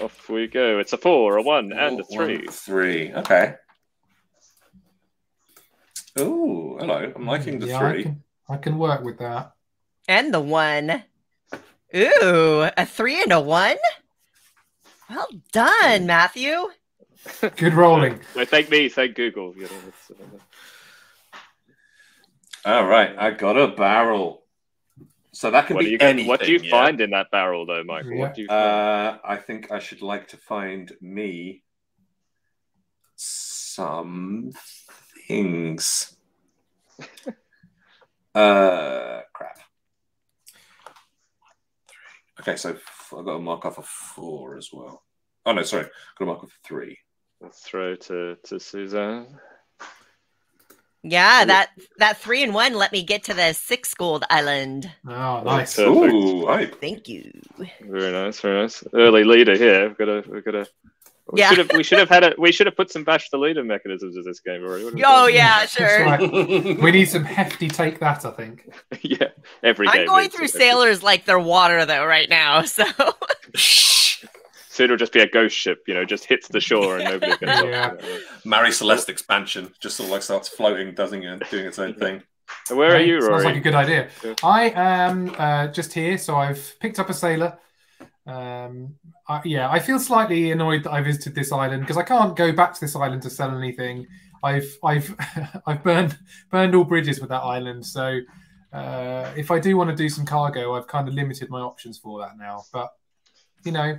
Off we go. It's a four, a one, and a Oh, one, three. three. Okay. Oh, hello. I'm liking the yeah, I three. can, I can work with that. And the one. Ooh, a three and a one? Well done, Matthew. Good rolling. No, thank me, thank Google. You know, it's, uh, All right, I got a barrel. So that can what, be you, anything. what do you yeah? find in that barrel, though, Michael? Yeah. What do you find? Uh, I think I should like to find me some things. uh, crap. Okay, so I've got to mark off a four as well. Oh no, sorry, got to mark off a three. Let's throw to to Suzanne. Yeah, that that three and one let me get to the six gold island. Oh, nice. Ooh, right. Thank you. Very nice, very nice. Early leader here. We've got a, we've got a. We Yeah. should have, we should have had a, we should have put some bash the leader mechanisms in this game already. wouldn't? Oh yeah, sure. right. We need some hefty take that, I think. yeah, every. I'm going through sailors like they're water though right now. So So it'll just be a ghost ship, you know, just hits the shore and nobody can help. Yeah. Mary Celeste expansion just sort of like starts floating, doesn't it? Doing its own thing. And Where are Hey, you, Sounds Rory? like a good idea. Yeah. I am uh, just here, so I've picked up a sailor. Um, I, yeah, I feel slightly annoyed that I visited this island because I can't go back to this island to sell anything. I've I've I've burned burned all bridges with that island. So uh, if I do want to do some cargo, I've kind of limited my options for that now. But you know,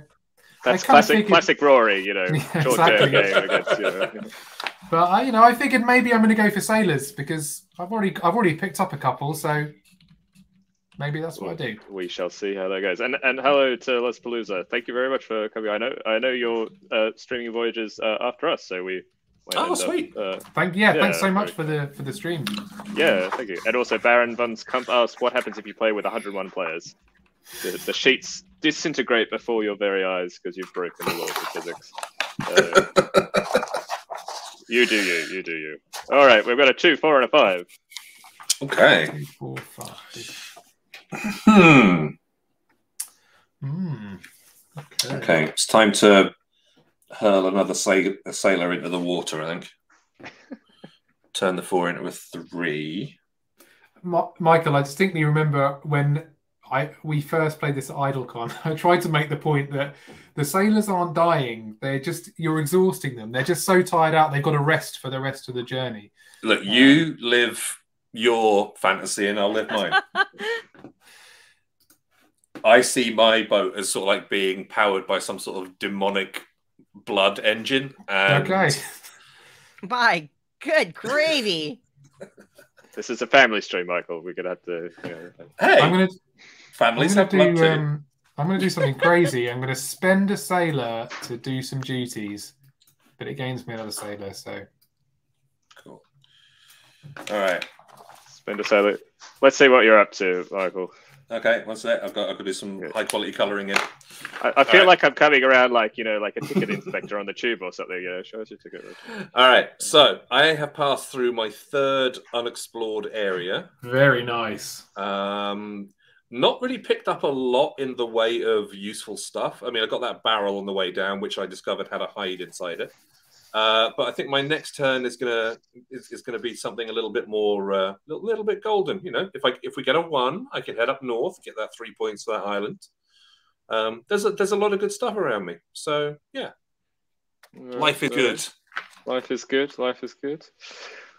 That's classic, figured- classic Rory, you know, Yeah, short exactly. game against, you know. but I you know I figured maybe I'm going to go for sailors because I've already I've already picked up a couple, so maybe that's what I do. We shall see how that goes. And and hello to Les Palooza. Thank you very much for coming. I know I know you're uh, streaming voyages uh, after us, so we. Oh, end up, sweet. uh, Thank yeah, Yeah, thanks so much for the for the stream. yeah, thank you. And also, Baron Von Skump asked, "What happens if you play with 101 players? The, the sheets disintegrate before your very eyes because you've broken the laws of physics." Uh, you do you, you do you. All right, we've got a two, four, and a five. Okay. Three, four, five. Hmm. Hmm. Okay. Okay. It's time to hurl another sail- a sailor into the water, I think. Turn the four into a three. Ma- Michael, I distinctly remember when I we first played this at IdleCon. I tried to make the point that the sailors aren't dying; they're just you're exhausting them. They're just so tired out; they've got to rest for the rest of the journey. Look, you live your fantasy and I'll live mine. I see my boat as sort of like being powered by some sort of demonic blood engine. And okay. my good gravy. This is a family stream, Michael. We're gonna have to. You know, Hey, I'm gonna I'm families gonna have blood do um, I'm gonna do something crazy. I'm gonna spend a sailor to do some duties, but it gains me another sailor. So Cool. All right. spend a sailor. Let's see what you're up to, Michael. Okay, one sec. I've got I've got to do some Good. high quality colouring in. I, I feel right. like I'm coming around like you know, like a ticket inspector on the tube or something. You know, show us your ticket. All right. So I have passed through my third unexplored area. very nice. Um, not really picked up a lot in the way of useful stuff. I mean, I got that barrel on the way down, which I discovered had a hide inside it. Uh, but I think my next turn is gonna is, is gonna be something a little bit more, a uh, little, little bit golden. You know, if I if we get a one, I can head up north, get that three points to that island. Um, there's a, there's a lot of good stuff around me. So yeah, life is good. Life is good. Life is good.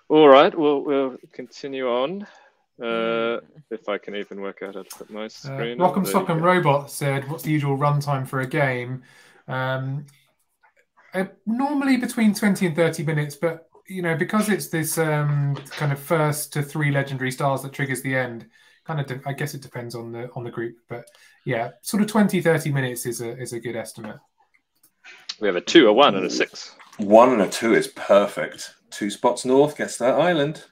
All right. Well, we'll continue on. Uh, if I can even work out how to put my Uh, screen. Rock'em up. Sock'em. Robot said, "What's the usual runtime for a game?" Um, uh, normally between twenty and thirty minutes, but you know because it's this um, kind of first to three legendary stars that triggers the end. Kind of, de- I guess it depends on the on the group, but yeah, sort of 20, 30 minutes is a is a good estimate. We have a two, a one, and a six. One and a two is perfect. Two spots north gets that island.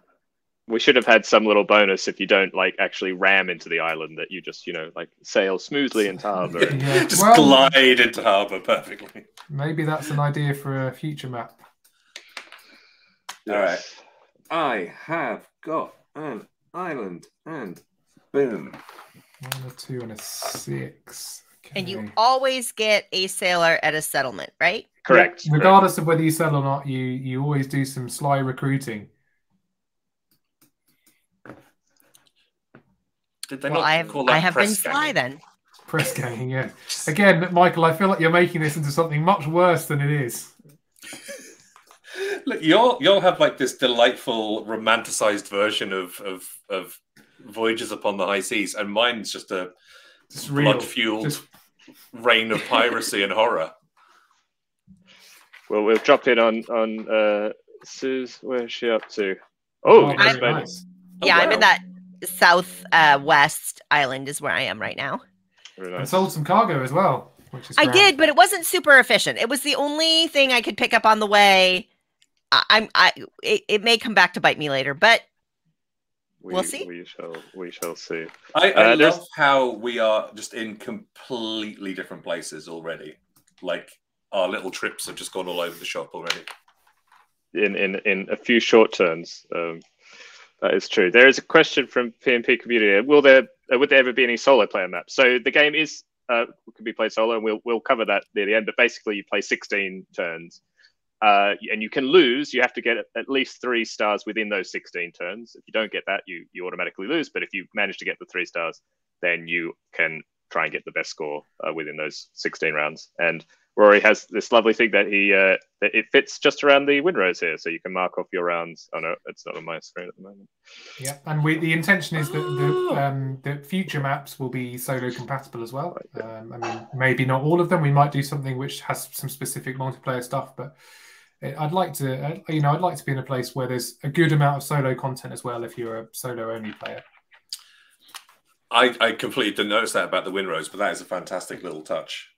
We should have had some little bonus if you don't like actually ram into the island that you just you know like sail smoothly into harbor. and- Yeah, Just well- glide into harbour perfectly. Maybe that's an idea for a future map. All right. I have got an island and boom. One, a two, and a six. And you always get a sailor at a settlement, right? Correct. Yeah, regardless of whether you sell or not, you you always do some sly recruiting. Did they Well, not I have call that I have been press sly ganging? then. Press ganging, yeah. Again, Michael, I feel like you're making this into something much worse than it is. Look, you'll you'll have like this delightful romanticized version of of of voyages upon the high seas, and mine's just a It's blood fueled Just- reign of piracy and horror. Well, we'll drop in on on uh, Sue's. Where's she up to? Oh, very that's I'm- been- Oh, yeah, I'm in that south uh, west island is where I am right now. very And sold some cargo as well, which is I grand. did, but it wasn't super efficient. It was the only thing I could pick up on the way I, I'm I it, it may come back to bite me later, but We, We'll see. We shall. We shall see. I, I Uh, there's- love how we are just in completely different places already. Like our little trips have just gone all over the shop already. in in in a few short turns. Um, that is true. There is a question from PNP community: Will there uh, would there ever be any solo player maps? So the game is uh, can be played solo, and we'll we'll cover that near the end. But basically, you play 16 turns, uh, and you can lose. You have to get at least three stars within those 16 turns. If you don't get that, you you automatically lose. But if you manage to get the three stars, then you can try and get the best score uh, within those 16 rounds. And Rory has this lovely thing that he uh, that it fits just around the wind rose here, so you can mark off your rounds. Oh no, it's not on my screen at the moment. Yeah, and we, the intention is that Oh. the, um, the future maps will be solo compatible as well. Um, I mean, maybe not all of them. We might do something which has some specific multiplayer stuff, but I'd like to, uh, you know, I'd like to be in a place where there's a good amount of solo content as well. If you're a solo only player, I, I completely didn't notice that about the wind rose, but that is a fantastic little touch.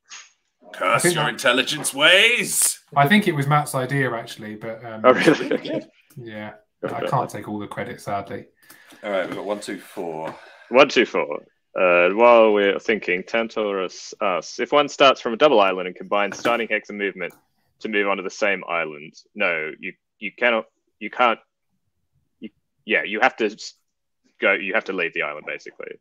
Curse your that- intelligence ways. I think it was Matt's idea actually, but um, Oh really? Okay. yeah, I can't take all the credit sadly. All right, we've got one, two, four. One, two, four. Uh, while we're thinking, Tantorus asks if one starts from a double island and combines starting hex and movement to move onto the same island. No, you you cannot. You can't. You, yeah, you have to go. You have to leave the island basically.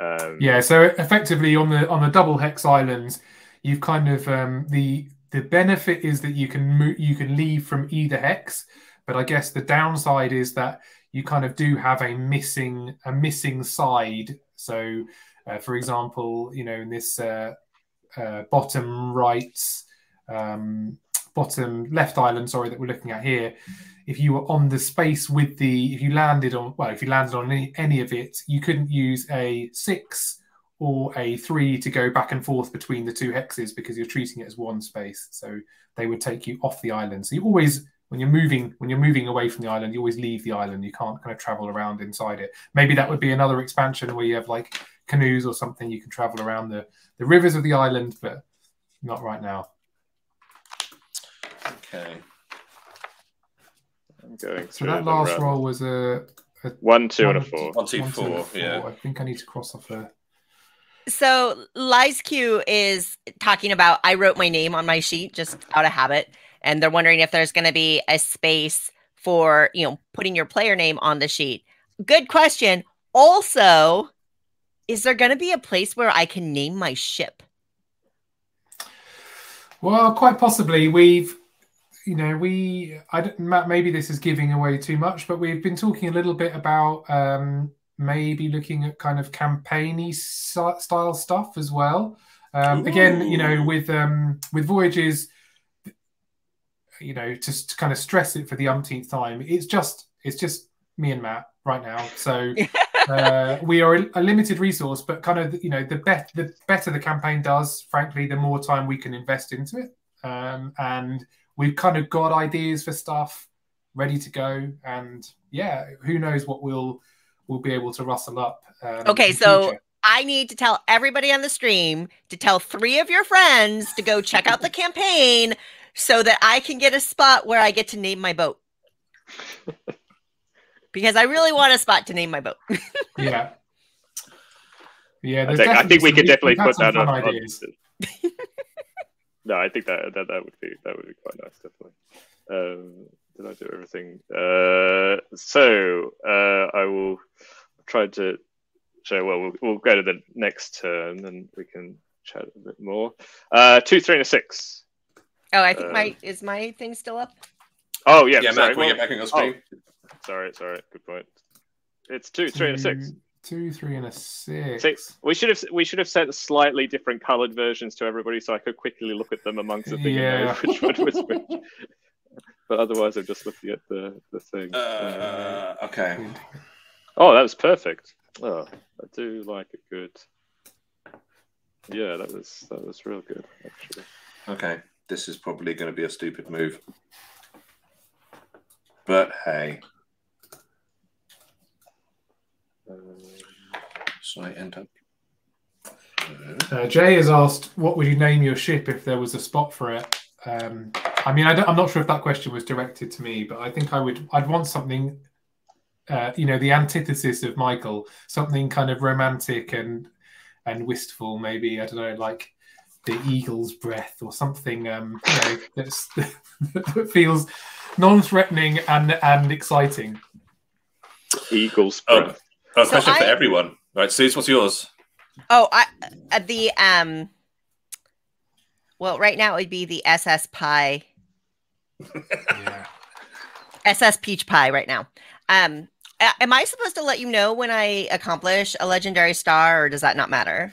Um, Yeah, so effectively on the on the double hex islands, you've kind of um, the the benefit is that you can mo- you can leave from either hex, but I guess the downside is that you kind of do have a missing a missing side. So, uh, for example, you know in this uh, uh, bottom right, um, bottom left island, sorry, that we're looking at here, if you were on the space with the if you landed on well if you landed on any, any of it you couldn't use a six or a three to go back and forth between the two hexes because you're treating it as one space so they would take you off the island so you always when you're moving when you're moving away from the island you always leave the island you can't kind of travel around inside it maybe that would be another expansion where you have like canoes or something you can travel around the the rivers of the island but not right now Okay. I'm going so that last rather- roll was a One, two, and a One, four. One, two, One, two, four. four. Yeah. I think I need to cross off a. So Lies Q is talking about I wrote my name on my sheet just out of habit, and they're wondering if there's going to be a space for you know putting your player name on the sheet. Good question. Also, is there going to be a place where I can name my ship? Well, quite possibly. We've, you know, we. I don't, Maybe this is giving away too much, but we've been talking a little bit about um, maybe looking at kind of campaigny style stuff as well. Um, again, you know, with um, with voyages, you know, just to kind of stress it for the umpteenth time. It's just it's just me and Matt right now. So uh, we are a limited resource, but kind of you know the bet the better the campaign does, frankly, the more time we can invest into it. Um, and we've kind of got ideas for stuff ready to go, and yeah, who knows what we'll we'll be able to rustle up. Um, Okay, so- future. I need to tell everybody on the stream to tell three of your friends to go check out the campaign so that I can get a spot where I get to name my boat. because I really want a spot to name my boat. yeah. Yeah, I think, I think we could definitely put that on. fun on- no, I think that, that that would be that would be quite nice, definitely. Um, did I do everything? Uh, so uh, I will try to show. Well, we'll we'll go to the next turn and we can chat a bit more. Uh, two, three, and a six. Oh, I think Uh, my is my thing still up? Oh yeah, Yeah, sorry. Matt, can we well- get back on your screen? sorry, sorry. Good point. It's two, three, and a six. Two, three, and a six. Six. We should have we should have sent slightly different coloured versions to everybody, so I could quickly look at them amongst the thing Yeah. and know which one was which. But otherwise, I'm just looking at the the thing. Uh, Uh, okay. oh, that was perfect. Oh, I do like it good. Yeah, that was that was real good actually. Okay. This is probably going to be a stupid move. But hey, Um, so I end up. Uh, Jay has asked, "What would you name your ship if there was a spot for it?" Um, I mean, I am not sure if that question was directed to me, but I think I would. I'd want something, uh, you know, the antithesis of Michael, something kind of romantic and and wistful. Maybe I don't know, like the eagle's breath or something. Um, you know, that's, that feels non-threatening and and exciting. Eagle's Oh, breath. a So question for everyone. Right, Suze, what's yours? Oh, I uh, the um. Well, right now it would be the SS pie, Yeah. SS peach pie. Right now, um, am I supposed to let you know when I accomplish a legendary star, or does that not matter?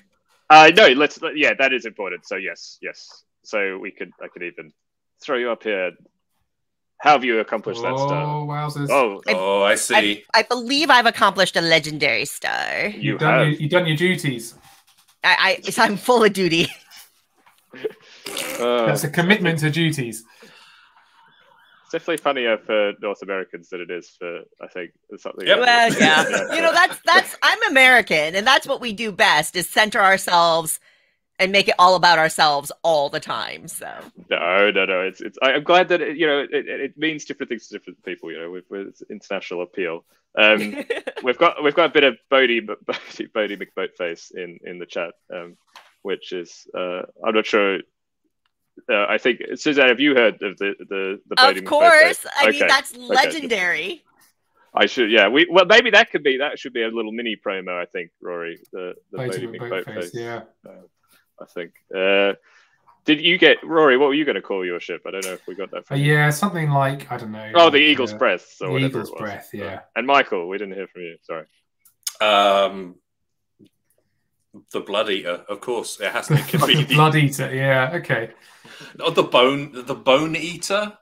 Uh, no, let's. Yeah, that is important. So yes, yes. So we could. I could even throw you up here. How have you accomplished that star? Oh, wowzers! Oh, I- oh, I see. I believe I've accomplished a legendary star. you you've done your, you've done your duties. I, I I'm full of duty. Uh, That's a commitment to duties. It's definitely funnier for North Americans than it is for I think something. Yep. Well, yeah. yeah, You know, that's that's I'm American and that's what we do best is center ourselves and make it all about ourselves all the time. So No, no, no. It's it's. I, I'm glad that it, you know it, it, it means different things to different people. You know, with, with international appeal. Um, we've got we've got a bit of Boaty Boaty, Boaty McBoatface in in the chat, um, which is uh, I'm not sure. Uh, I think Suzanne, have you heard of the the the Boaty of course. McBoatface? I mean Okay. that's legendary. I should, yeah. We well, maybe that could be that should be a little mini promo. I think Rory, the the Boaty Boaty McBoatface, McBoatface. yeah. I think. Uh, did you get Rory? What were you going to call your ship? I don't know if we got that. Uh, From you. yeah, something like I don't know. Oh, like, the Eagle's uh, breath. Or the whatever Eagle's it was. breath, yeah. And Michael, we didn't hear from you. Sorry. Um, the blood eater, of course. It has to be the the, blood eater. Yeah. Okay. oh, the bone, the bone eater,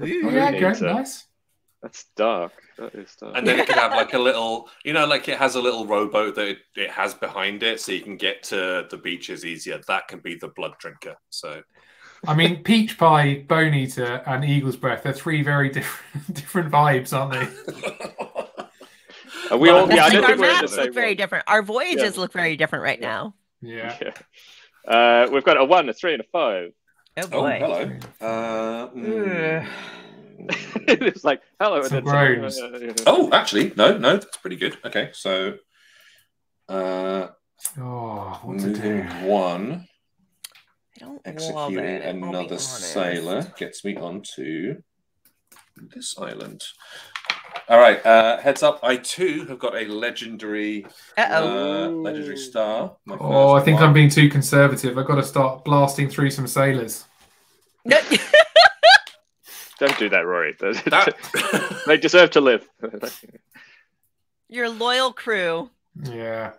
Oh, yeah. Bone Good. eater. Nice. That's dark. That is dark. and then it could have like a little, you know, like it has a little rowboat that it, it has behind it, so you can get to the beaches easier. That can be the blood drinker. So I mean, peach pie, bone eater, and eagle's breath. They're three very different different vibes, aren't they? Are we all? Yeah, I don't our think we're in the maps same look very one. different. Our voyages Yeah. look very different right now. Yeah. Yeah. Uh, we've got a one, a three, and a five. Oh oh, hello. Uh, mm. it's like hello. and Some uh, yeah. Oh, actually, no, no, that's pretty good. Okay, so uh, Oh, what to do? moving one, I executing it, I'll be another sailor gets me onto this island. All right, uh, heads up. I too have got a legendary, Uh-oh. uh, legendary star. Oh, I think one. I'm being too conservative. I've got to start blasting through some sailors. Don't do that, Rory. That- they deserve to live. your loyal crew. Yeah.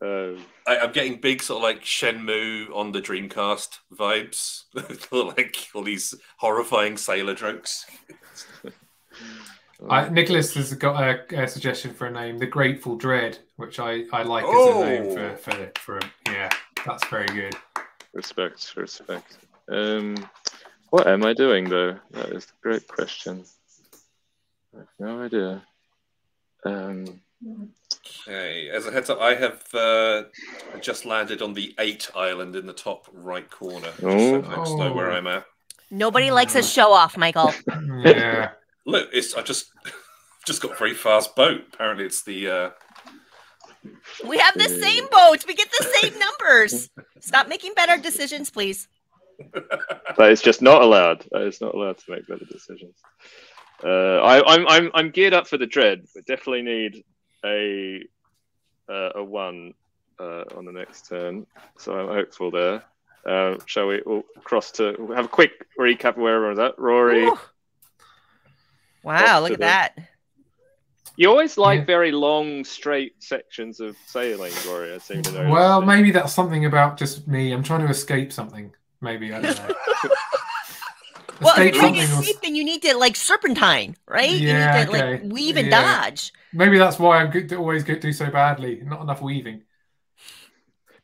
uh, I, I'm getting big sort of like Shenmue on the Dreamcast vibes, like all these horrifying sailor jokes. I, Nicholas has got a, a suggestion for a name, the Grateful Dread, which I, I like Oh. as a name for, for, for yeah, that's very good. Respect, respect. Um, what am I doing though? That is a great question. I have no idea. Um, Okay, as a heads up, I have uh, just landed on the eight island in the top right corner. Just so Oh. folks know where I'm at. Nobody likes a show off, Michael. Yeah. Look, it's I just just got a very fast boat. Apparently, it's the uh, We have the same boat. We get the same numbers. Stop making better decisions, please. that is just not allowed. That is not allowed to make better decisions. Uh, I, I'm I'm I'm geared up for the dread, but definitely need a uh, a one uh, on the next turn. So I'm hopeful there. Uh, shall we all cross to we'll have a quick recap of where everyone's at? Rory, Ooh. Wow, look to at the- that. you always like Yeah. very long, straight sections of sailing, Rory. I seem to know. Well, maybe that's something about just me. I'm trying to escape something. Maybe I don't know. Well, if you're trying to something. or- escape, then you need to like serpentine, right? Yeah, you need to like okay. weave and Yeah. dodge. Maybe that's why I'm good, always good, do so badly. Not enough weaving.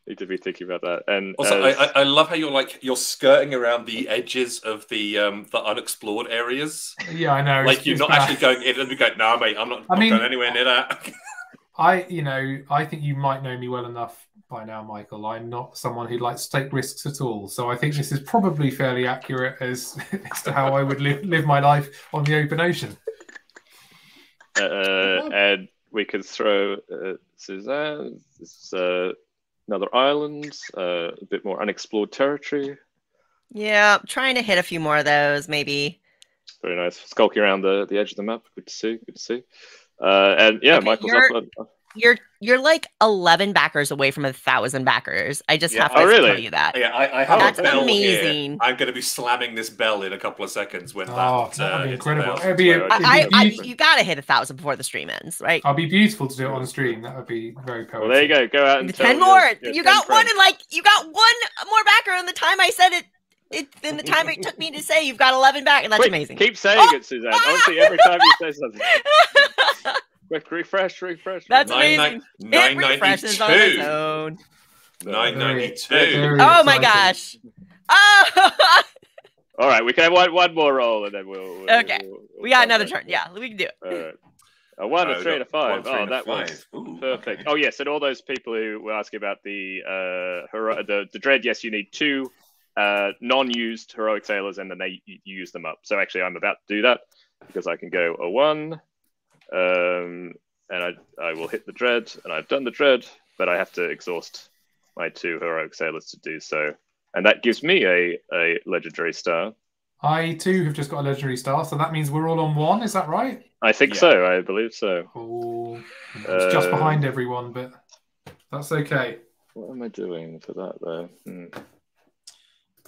Need to be thinking about that. And also. as- I, I, I love how you're like you're skirting around the edges of the um, the unexplored areas. Yeah, I know. Like it's- you're it's not bad. actually going in and you go, no, mate, I'm not, I not mean- going anywhere near that. I, you know, I think you might know me well enough by now, Michael. I'm not someone who likes to take risks at all. So I think this is probably fairly accurate as, as to how I would live, live my life on the open ocean. Uh, and we could throw uh, Suzanne. This is uh, another island, uh, a bit more unexplored territory. Yeah, trying to hit a few more of those, maybe. Very nice. Skulking around the, the edge of the map. Good to see. Good to see. Uh, and yeah, Okay, Michael's you're- up. You're you're like eleven backers away from a thousand backers. I just Yeah. have to Oh, really? tell you that. Yeah, I, I have That's a bell here. amazing. I'm going to be slamming this bell in a couple of seconds when Oh, that. that would uh, be incredible. It'd be, It'd it'd I, I, you gotta hit a thousand before the stream ends, right? I'll be beautiful to do it on stream. That would be very powerful. Well, there you go. Go out and ten your- more. your you 10 got one friends. in like you got one more backer in the time I said it. It in the time it took me to say you've got eleven back, and that's Quick, amazing. Keep saying Oh! it, Suzanne. Honestly, every time you say something. Quick, refresh, refresh. That's Nine amazing. nine- it refreshes on its 992. own. Nine ninety Very- two. very Oh my exciting. gosh. Oh, All right, we can have one, one more roll and then we'll. we'll Okay. we'll- we'll we got another turn. Yeah, we can do it. All right. A one, a three, and a five. Oh, that was perfect. Oh yes, and all those people who were asking about the uh hero- the the dread. Yes, you need two uh non-used heroic sailors, and then they you you use them up. So actually, I'm about to do that because I can go a one, um, and I I will hit the dread, and I've done the dread, but I have to exhaust my two heroic sailors to do so, and that gives me a a legendary star. I too have just got a legendary star, so that means we're all on one. Is that right? I think Yeah. so. I believe so. Oh, it's just Uh, behind everyone, but that's okay. What am I doing for that though? Hmm.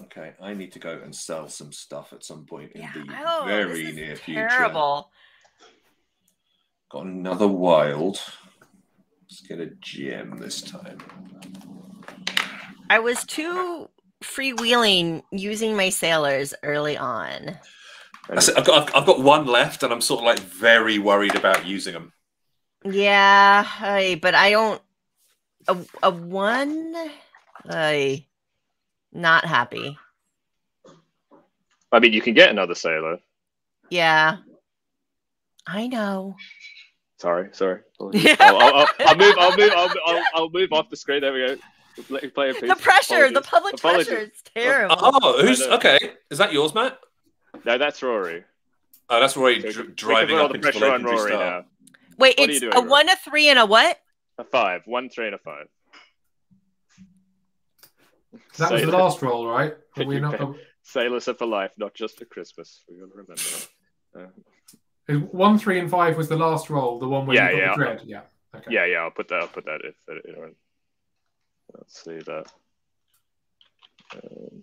Okay, I need to go and sell some stuff at some point in Yeah. the Oh, very this is near future. terrible. Got another wild. Let's get a gem this time. I was too freewheeling using my sailors early on. I said, I've got I've, I've got one left, and I'm sort of like very worried about using them. Yeah, I, but I don't. A, a one, I not happy. I mean, you can get another sailor. Yeah, I know. Sorry, sorry. Apologies. I'll, I'll, I'll, I'll move. I'll move. I'll, I'll, I'll move off the screen. There we go. Let me play a piece. The pressure, the public Apologies. pressure, it's terrible. Oh, who's okay? Is that yours, Matt? No, that's Rory. Oh, that's Rory So we dr- can- we can driving put all up the into the pressure on Rory star. now. Wait, what it's you a doing, one, a three, and a what? A five, one, three, and a five. That was the last roll, right? Are we You not. Sailors are for life, not just for Christmas. We got to remember that. Uh, one, three, and five was the last roll. The one where Yeah, you got yeah. the dread. Yeah. Okay. yeah, yeah. I'll put that. I'll put that. If in a- let's see that. Um,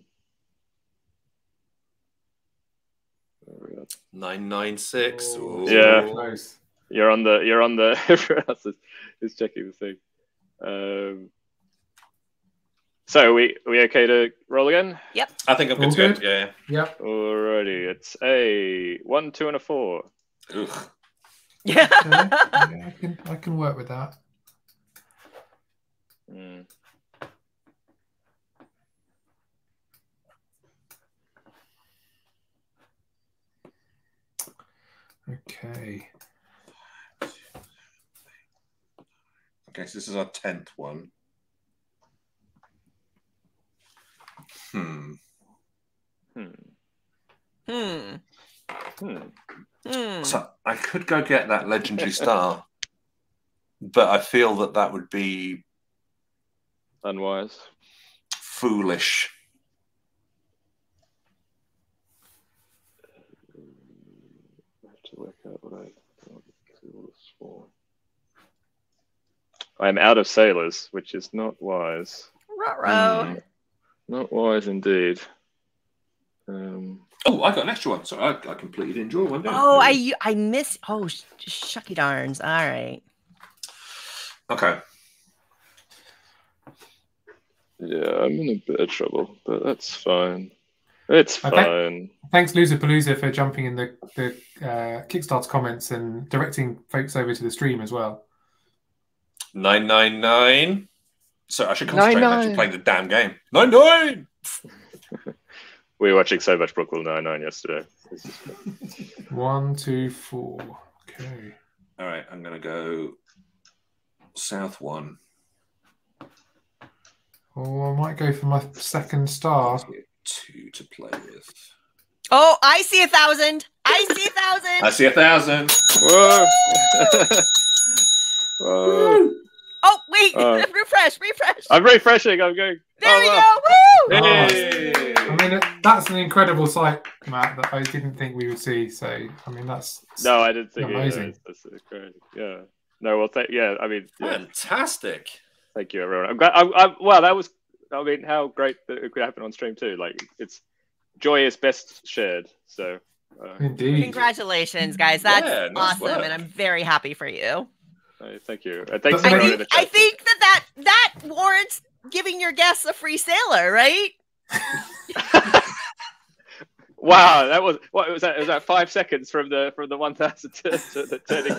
there we go. Nine nine six. Oh, Ooh. Yeah. Close. You're on the. You're on the. Everyone else is, is checking the thing. Um, so are we are we okay to roll again? Yep. I think I'm good All to go. good? Yeah. Yep. Alrighty, it's a one, two, and a four. Ugh. Yeah. Okay. yeah, I can I can work with that. Mm. Okay. Okay, so this is our tenth one. Hmm. Hmm. hmm. Hmm. Hmm. So I could go get that legendary star, but I feel that that would be Unwise. foolish. I have to work out what I want to do all this for. I am out of sailors, which is not wise. Ruh-roh. Hmm. Not wise indeed. Um, Oh, I got an extra one. Sorry, I, I completely didn't draw one. did Oh, I I miss. Oh, sh- shucky darns. All right. Okay. yeah, I'm in a bit of trouble, but that's fine. It's Okay. fine. Thanks, Loser Palooza, for jumping in the the uh, Kickstarter comments and directing folks over to the stream as well. Nine nine nine. So I should concentrate on actually playing the damn game. Nine nine. We were watching so much Brooklyn Nine Nine yesterday. This is fun. One, two, four. Okay. All right, I'm gonna go south one. Oh, I might go for my second star. Two to play with. Oh, I see a thousand. I see a thousand. I see a thousand. Whoa. Whoa. Oh, wait. Uh, refresh, refresh. I'm refreshing. I'm going. there oh, we wow. go. Woo! Hey. I mean, that's an incredible sight, Matt, that I didn't think we would see. So, I mean, that's No, I didn't think Amazing. it. That's, that's great. Yeah. No, well, th- yeah. I mean, yeah, Fantastic. thank you, everyone. I'm glad. I, I, wow, that was. I mean, how great that it could happen on stream too. Like, it's joy is best shared. So, uh, indeed. Congratulations, guys. That's Yeah, nice awesome. work. And I'm very happy for you. uh, thank you. Uh, thanks But for I maybe- everyone in think, I think that, that that warrants giving your guests a free sailor, right? Wow, that was what was that? Was that five seconds from the from the one thousand to, to the turning?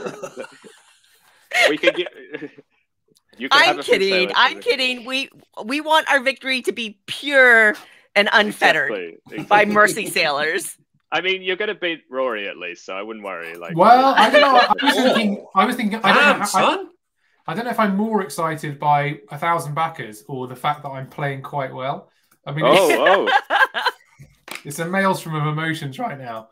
we could get. You can have I'm kidding. I'm kidding. We we want our victory to be pure and unfettered Exactly, by mercy sailors. I mean, you're going to beat Rory at least, so I wouldn't worry. Like, Well, I don't know. I was thinking. I was thinking. I don't, Damn, know, I. I don't know if I'm more excited by a thousand backers or the fact that I'm playing quite well. I mean, it's, oh, it's a maelstrom of emotions right now.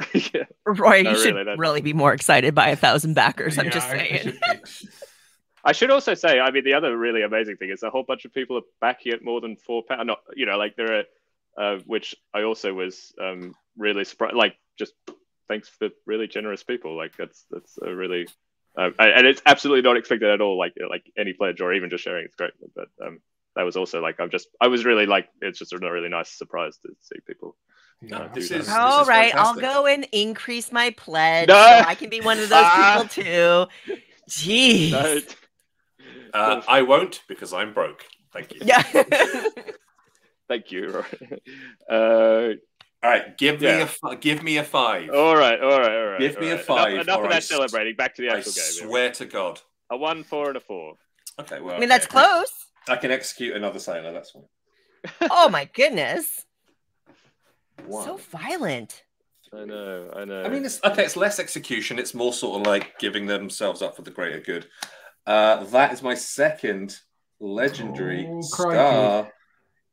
oh, yeah. Roy, No, you should really, really be more excited by a thousand backers. I'm Yeah, just I- I saying. should. I should also say, I mean, the other really amazing thing is a whole bunch of people are backing it more than four pounds. Not, you know, like there are, uh, which I also was um, really surprised. Like, just thanks for really generous people. Like, that's that's a really, uh, and it's absolutely not expected at all. Like, like any pledge or even just sharing, it's great. But um, that was also like, I'm just, I was really like, it's just a really nice surprise to see people. Yeah, No, this is- that. All is right, I'll go and increase my pledge No. so I can be one of those people too. Jeez. No, Uh, I won't because I'm broke. Thank you. Yeah. thank you. Uh, All right, give me Yeah. a fi- give me a five. all right, all right, all right. Give all me a five, Enough, enough of that s- celebrating. Back to the I actual game. swear to God. A one, four, and a four. Okay, well, I mean, that's close. I can execute another sailor. That's fine. Oh my goodness. One. So violent. I know, I know. I mean, it's okay. It's less execution. It's more sort of like giving themselves up for the greater good. Uh, that is my second legendary Oh, crikey. star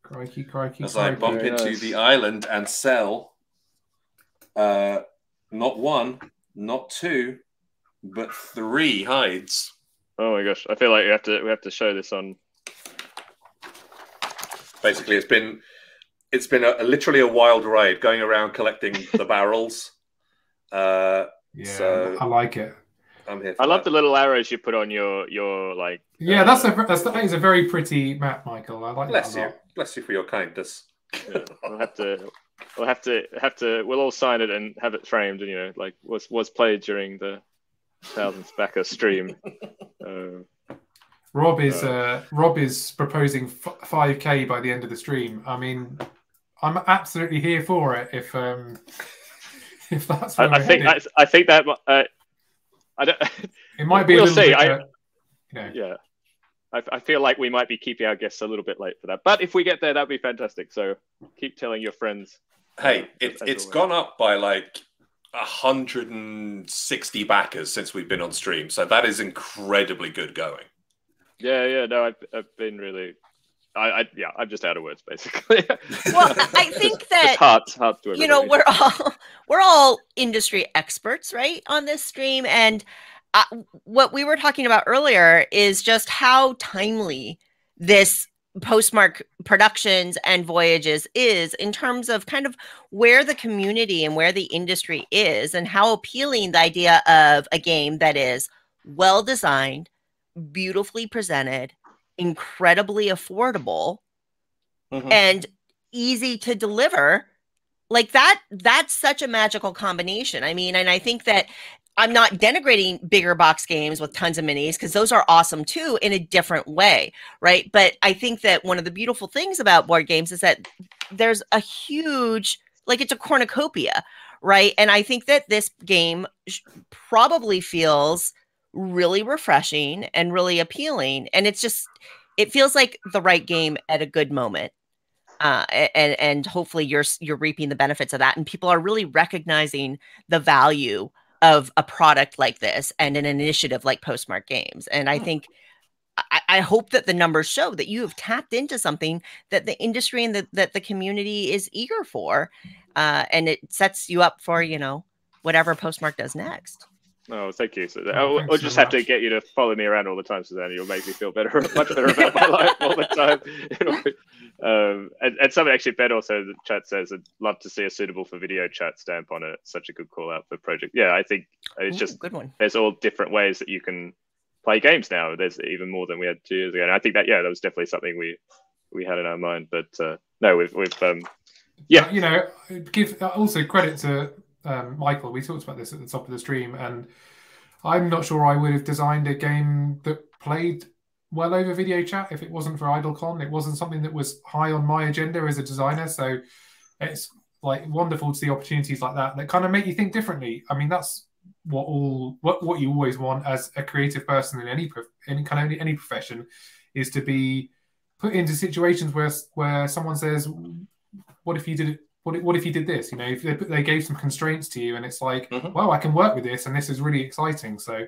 Crikey, crikey, as I bump Very into nice. the island and sell uh, not one, not two, but three hides. oh my gosh, I feel like we have to we have to show this on. Basically, it's been it's been a, literally a wild ride going around collecting the barrels. Uh, Yeah, So- I like it. I'm here. For I love that. the little arrows you put on your your like. Yeah, uh, that's a that's, that is a very pretty map, Michael. I like Bless that you, bless you for your kindness. yeah, we'll have to. We'll have to have to. We'll all sign it and have it framed. And you know, like was was played during the thousandth backer stream. Uh, Rob is uh, Rob is proposing five k by the end of the stream. I mean, I'm absolutely here for it. If um, if that's I, I think that's. I think that. Uh, I don't. it might be a we'll little see. bit. I- uh, you know, yeah. I, I feel like we might be keeping our guests a little bit late for that, but if we get there, that'd be fantastic. So keep telling your friends. Hey, Uh, it, as it's always. gone up by like 160 backers since we've been on stream. So that is incredibly good going. Yeah, yeah. No, I've, I've been really. I, I yeah, I'm just out of words basically. Well, I think that hard, hard to you know we're all we're all industry experts right on this stream and uh, what we were talking about earlier is just how timely this postmark productions and voyages is in terms of kind of where the community and where the industry is and how appealing the idea of a game that is well designed beautifully presented incredibly affordable Mhm. and easy to deliver. Like that that's such a magical combination. I mean and i think that i'm not denigrating bigger box games with tons of minis because those are awesome too in a different way right? But i think that one of the beautiful things about board games is that there's a huge like it's a cornucopia right? And i think that this game probably feels really refreshing and really appealing and it's just it feels like the right game at a good moment uh, and and hopefully you're you're reaping the benefits of that and people are really recognizing the value of a product like this and an initiative like postmark games and i Hmm. think I, I hope that the numbers show that you have tapped into something that the industry and the, that the community is eager for, uh, and it sets you up for you know whatever Postmark does next. Oh, thank you. So, Oh, I'll, I'll so just have to get you to follow me around all the time, Suzanne. You'll make me feel better, much better about my life all the time. um, and, and something actually, Ben also the chat says, "I'd love to see a suitable for video chat stamp on it." Such a good call out for project. Yeah, I think it's Ooh, just good one. there's all different ways that you can play games now. There's even more than we had two years ago. And I think that yeah, that was definitely something we we had in our mind. But uh, no, we've we've um, Yeah. Uh, you know, give also credit to um, Michael. We talked about this at the top of the stream, and I'm not sure I would have designed a game that played well over video chat if it wasn't for IdleCon. It wasn't something that was high on my agenda as a designer. So it's like wonderful to see opportunities like that that kind of make you think differently. I mean, that's what all what what you always want as a creative person in any any kind of any profession is to be put into situations where where someone says, "What if you did it? What if, what if you did this?" You know, if they, they gave some constraints to you, and it's like, Mhm. "Well, I can work with this, and this is really exciting." So,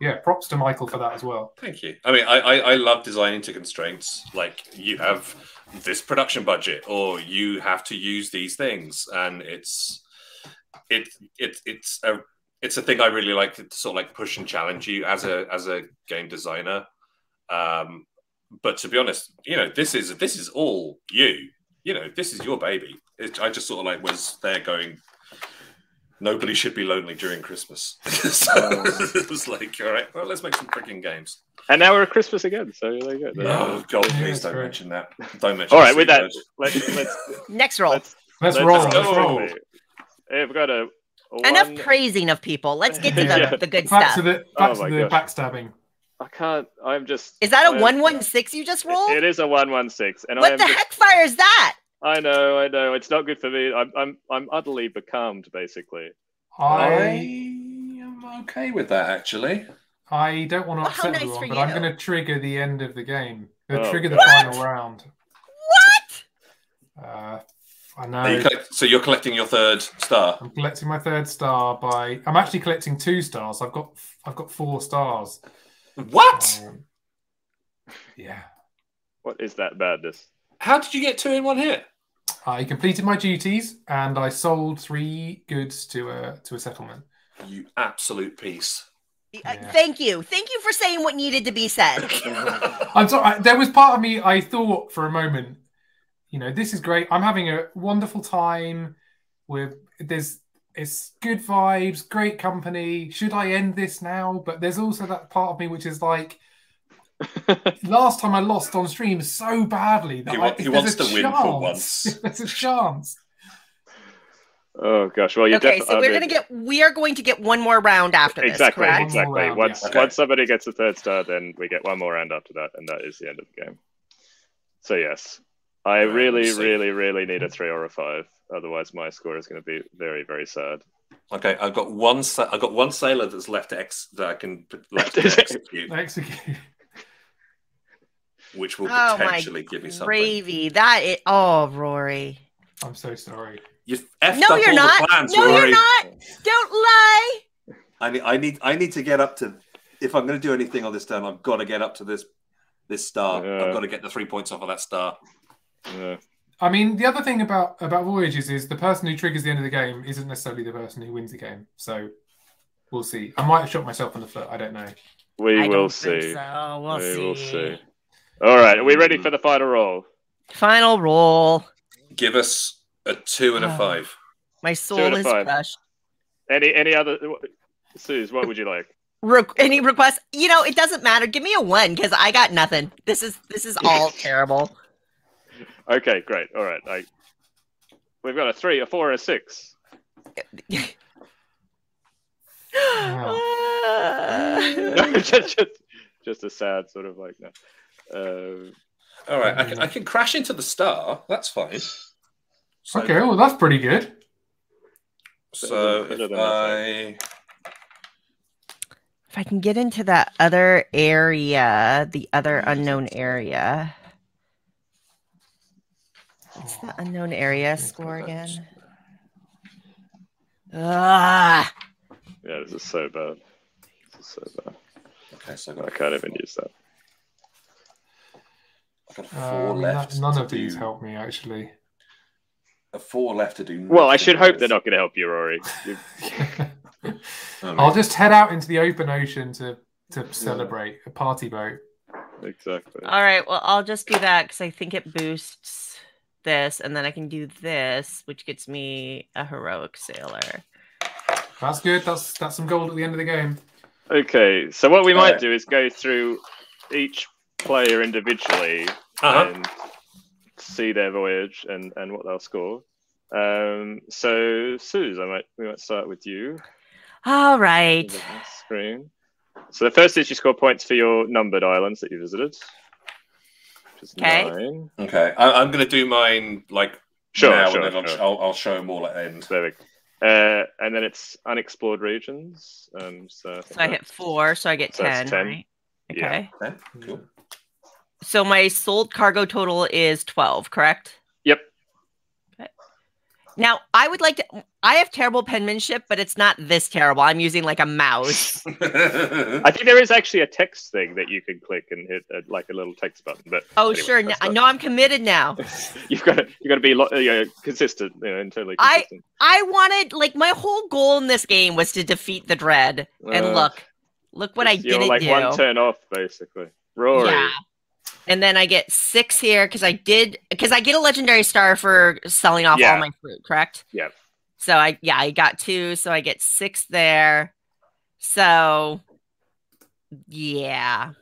yeah, props to Michael for that as well. Thank you. I mean, I, I, I love designing to constraints. Like you have this production budget, or you have to use these things, and it's it it it's a it's a thing I really like to sort of like push and challenge you as a as a game designer. Um, but to be honest, you know, this is this is all you. You know, this is your baby. It, I just sort of like was there going. Nobody should be lonely during Christmas. so oh. it was like, all right, well, let's make some freaking games. and now we're at Christmas again. So there you go. Oh, yeah. Oh God, Yeah, please that's don't right. mention that. Don't mention. All the right, with that, word. let's let's Next roll. let's, Let's let's roll. just Let's go roll. quickly. Hey, We've got a, a Enough one- praising of people. Let's get to the, Yeah. the good Back stuff. to the back Oh to the gosh. backstabbing. I can't. I'm just. Is that a I'm- one one six you just rolled? It is a one one six, and I What am the just, heck fire is that? I know, I know. It's not good for me. I'm, I'm, I'm utterly becalmed, basically. I I am okay with that actually. I don't want to Well, how upset nice everyone, but I'm you. going to trigger the end of the game. Gonna Oh, trigger the God. final round. What? Uh, I Are you know. collect- so you're collecting your third star. I'm collecting my third star by. I'm actually collecting two stars. I've got I've got four stars. What? Um, yeah. What is that madness? How did you get two in one hit? I completed my duties and I sold three goods to a to a settlement. You absolute piece. Uh, Yeah. Thank you. Thank you for saying what needed to be said. I'm sorry. I- There was part of me I thought for a moment, you know, this is great. I'm having a wonderful time. With there's it's good vibes, great company. Should I end this now? But there's also that part of me which is like, last time I lost on stream so badly that He I, he there's wants a to win for chance- once. there's a chance. Oh gosh. Well, you okay, defi- so I we're mean- gonna get we are going to get one more round after this, exactly, correct? One more exactly. once yeah. Okay. once somebody gets a third star, then we get one more round after that, and that is the end of the game. So yes, I Right, really, let's really, really need a three or a five. Otherwise, my score is going to be very, very sad. Okay, I've got one. Sa- I've got one sailor that's left to ex- that I can left to execute, Execute. Which will Oh my potentially give me something. Gravy. That is oh Rory. I'm so sorry. You've effed No, up you're all not. the plans, no, Rory. you're not. Don't lie. I need, I need, I need to get up to. If I'm going to do anything on this turn, I've got to get up to this, this star. Yeah. I've got to get the three points off of that star. Yeah. I mean, the other thing about about voyages is the person who triggers the end of the game isn't necessarily the person who wins the game. So we'll see. I might have shot myself in the foot. I don't know. We I will see. So. We'll we see. will see. All right, are we ready mm-hmm. for the final roll? Final roll. Give us a two and a Oh. five. My soul is five. crushed. Any any other? Suze, what would you like? Re- any requests? You know, it doesn't matter. Give me a one because I got nothing. This is this is all terrible. Okay, great. All right, I. We've got a three, a four, and a six. just, just, just a sad sort of like no. Uh, All right, I can, I can crash into the star. That's fine. So, Okay, well that's pretty good. So if I if I can get into that other area, the other unknown area. What's the unknown area score again? Ah, yeah, this is so bad. This is so bad. okay, so I can't even use that. Got a Uh, four I mean, left. none to of these do- help me actually. A four left to do. Well, I should hope with. they're not going to help you, Rory. You- I mean, I'll just head out into the open ocean to to celebrate a party boat. exactly. All right. Well, I'll just do that because I think it boosts this, and then I can do this, which gets me a heroic sailor. That's good. That's that's some gold at the end of the game. Okay, so what we might Alright. do is go through each player individually Uh-huh. and see their voyage and, and what they'll score. Um, so, Suze, I might we might start with you. All right. Screen. So the first is you score points for your numbered islands that you visited. Okay. nine. Okay, I, I'm going to do mine like Sure, now, sure, and then I'll, sure. I'll, I'll show them all at the end. There we go. Uh, and then it's unexplored regions. Um, so, So I hit four, so I get So that's 10, 10. right? Yeah. Okay. Okay, cool. So my sold cargo total is 12, correct? Yep. Now, I would like to I have terrible penmanship, but it's not this terrible. I'm using like a mouse. I think there is actually a text thing that you can click and hit uh, like a little text button. But Oh, anyway, sure. that's I know I'm committed now. you've got to you've got to be lo- you know, consistent, you know, internally I- consistent. I wanted like my whole goal in this game was to defeat the dread. and Uh, look, look what I You're didn't like do. one turn off, basically. Rory. Yeah. And then I get six here because I did because I get a legendary star for selling off Yeah. all my fruit, correct? Yep. So I yeah, I got two, so I get six there. So yeah.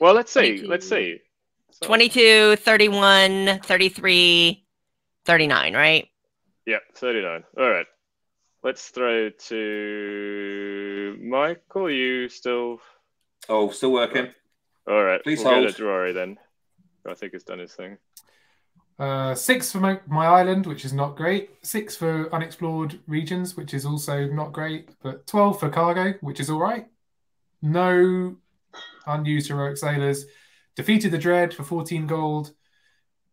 Well, let's see. 22. Let's see. So- 22, 31, 33, 39, right? Yeah, 39. All right. Let's throw to Michael. You still. Oh, still working. All right. Please we'll go hold. to Rory then. I think it's done his thing. Uh, six for my, my island, which is not great. Six for unexplored regions, which is also not great. But twelve for cargo, which is all right. No unused heroic sailors. Defeated the dread for fourteen gold.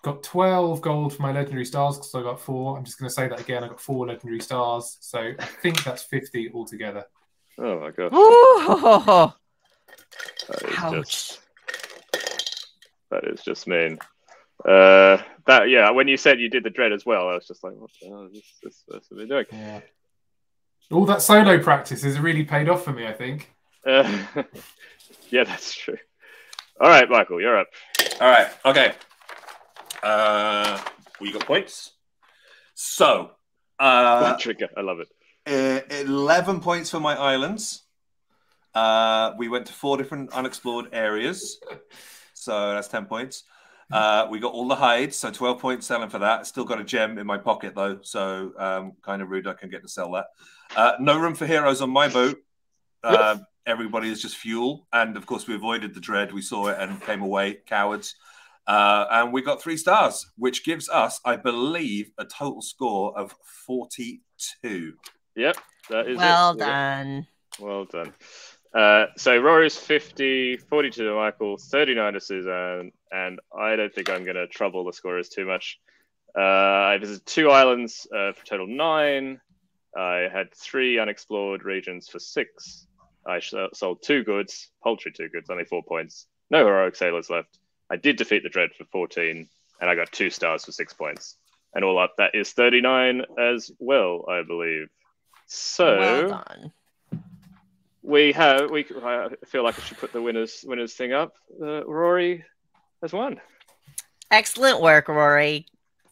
Got twelve gold for my legendary stars because I got four. I'm just going to say that again. I got four legendary stars, so I think that's fifty altogether. Oh my god. Ooh, That is ouch. just that is just mean. Uh, that yeah. When you said you did the dread as well, I was just like, what the hell is this, this person been doing? Yeah. All that solo practice has really paid off for me. I think. Uh, yeah, that's true. All right, Michael, you're up. All right. Okay. Uh, we got points. So, uh, Trigger. I love it. uh, 11 points for my islands. Uh, we went to four different unexplored areas. So that's 10 points. Uh, we got all the hides, so 12 points selling for that. Still got a gem in my pocket though, so um, kind of rude. I can get to sell that. Uh, no room for heroes on my boat. Uh, everybody is just fuel, and of course we avoided the dread. We saw it and came away, cowards. Uh, and we got three stars, which gives us, I believe, a total score of 42. Yep, that is Well it. done. Well done. Uh, so Rory's 50, 42 to Michael, 39 to Suzanne, and I don't think I'm going to trouble the scorers too much. Uh, I visited two islands uh, for total nine. I had three unexplored regions for six. I sold two goods, poultry two goods, only four points. No heroic sailors left. I did defeat the dread for 14, and I got two stars for six points. And all up, that is 39 as well, I believe. So well. We have we I feel like I should put the winners winners thing up. Uh, Rory has won. Excellent work, Rory.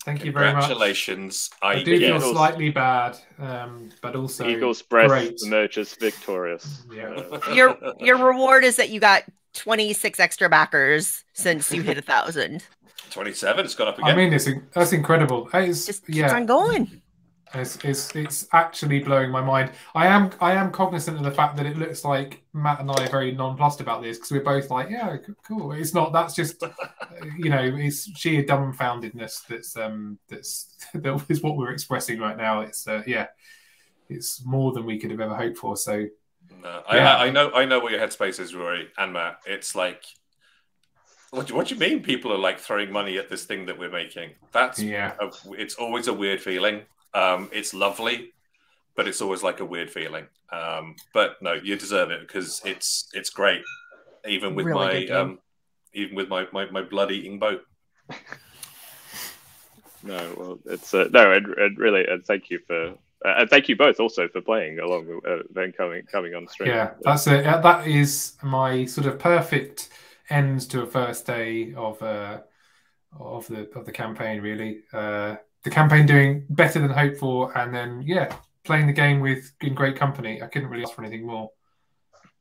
Thank you very much. Congratulations. I I do yeah, feel Eagles- slightly bad, um, but also Eagles breath great. emerges victorious. Yeah. Uh, Your your reward is that you got 26 extra backers since you hit a thousand. 27. It's gone up again. I mean, it's that's incredible. It's Just keep yeah, on going. It's, it's it's actually blowing my mind. I am I am cognizant of the fact that it looks like Matt and I are very nonplussed about this because we're both like, yeah, cool. It's not. That's just you know, it's sheer dumbfoundedness that's um that's that is what we're expressing right now. It's uh, yeah, it's more than we could have ever hoped for. So No, I, Yeah. I know, I know where your headspace is, Rory and Matt. It's like, what do, what do you mean? People are like throwing money at this thing that we're making. That's yeah, a, it's always a weird feeling. Um, it's lovely, but it's always like a weird feeling. Um, but no, you deserve it because it's it's great. Even with Really my um, even with my, my, my blood eating boat. No, well, it's uh, no, and, and really, and thank you for, uh, and thank you both also for playing along uh, then coming coming on stream. Yeah, that's it. Uh, That is my sort of perfect end to a first day of uh, of the of the campaign. Really, uh, the campaign doing better than hoped for, and then yeah, playing the game with in great company. I couldn't really ask for anything more.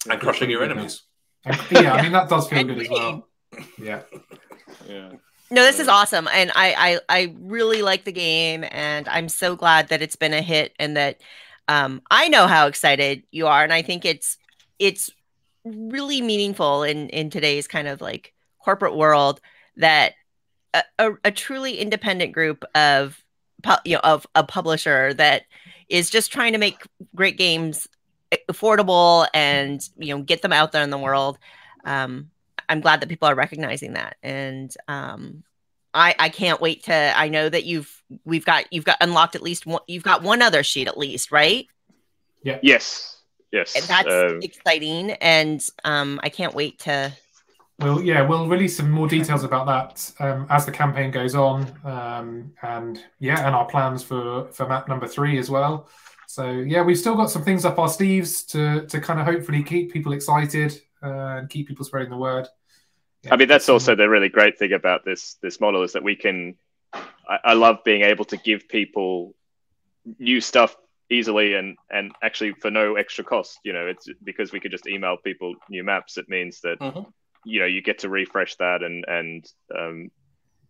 And crushing your enemies. And, yeah, I mean that does feel good as well. Yeah, yeah. No, this is awesome, and I, I I really like the game, and I'm so glad that it's been a hit, and that um, I know how excited you are, and I think it's it's really meaningful in in today's kind of like corporate world that a, a, a truly independent group of you know of a publisher that is just trying to make great games affordable and you know get them out there in the world. Um, I'm glad that people are recognizing that, and um, I I can't wait to. I know that you've we've got you've got unlocked at least one. You've got one other sheet at least, right? Yeah. Yes, yes. And that's um, exciting, and um, I can't wait to. Well, yeah, we'll release some more details about that um, as the campaign goes on, um, and yeah, and our plans for for map number three as well. So yeah, we've still got some things up our sleeves to to kind of hopefully keep people excited uh, and keep people spreading the word. Yeah, I mean, that's also the really great thing about this this model is that we can. I, I love being able to give people new stuff easily and and actually for no extra cost. You know, it's because we could just email people new maps. It means that Mhm. You know you get to refresh that and and um,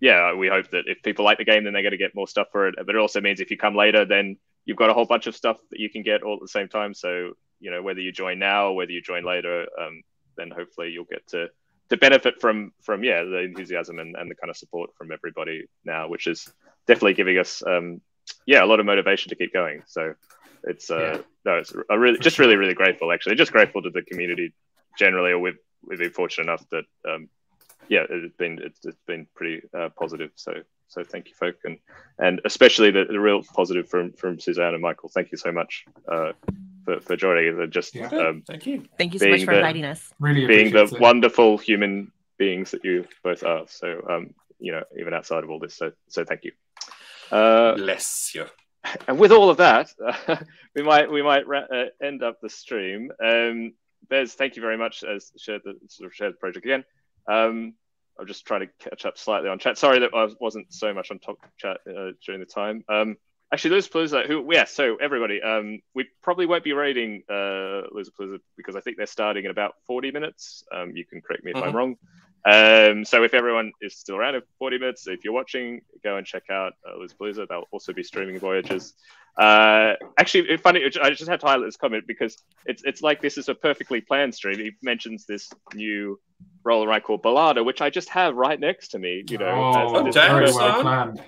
yeah, we hope that if people like the game, then they're going to get more stuff for it. But it also means if you come later, then you've got a whole bunch of stuff that you can get all at the same time. So you know whether you join now or whether you join later, um, then hopefully you'll get to to benefit from from yeah the enthusiasm and, and the kind of support from everybody now, which is definitely giving us um, yeah a lot of motivation to keep going. So it's uh, Yeah. no, it's a really just really really grateful actually, just grateful to the community generally. Or we've we've been fortunate enough that um, yeah it's been it's, it's been pretty uh, positive. So so thank you, folk, and and especially the, the real positive from from Suzanne and Michael. Thank you so much uh, for for joining. They're Just Yeah. um, Thank you. Thank you so much for the- inviting us. really being the appreciate it. wonderful human beings that you both are. So, um, you know, even outside of all this, so so thank you. Uh, Bless you. and with all of that, we might we might ra- uh, end up the stream. Um, Bez, thank you very much as shared the sort of shared the project again. Um, I'm just trying to catch up slightly on chat. Sorry that I wasn't so much on top chat uh, during the time. Um, actually, Loser Palooza, who yeah, so everybody, um, we probably won't be raiding uh, Loser Palooza because I think they're starting in about 40 minutes. Um, you can correct me if I'm Mhm. wrong. Um, so if everyone is still around in 40 minutes, if you're watching, go and check out uh, Loser Palooza. They'll also be streaming Voyages. Uh, actually, it's funny. I just had to highlight this comment because it's it's like this is a perfectly planned stream. He mentions this new roll and write called Ballada, which I just have right next to me. You know, oh, as this very well planned.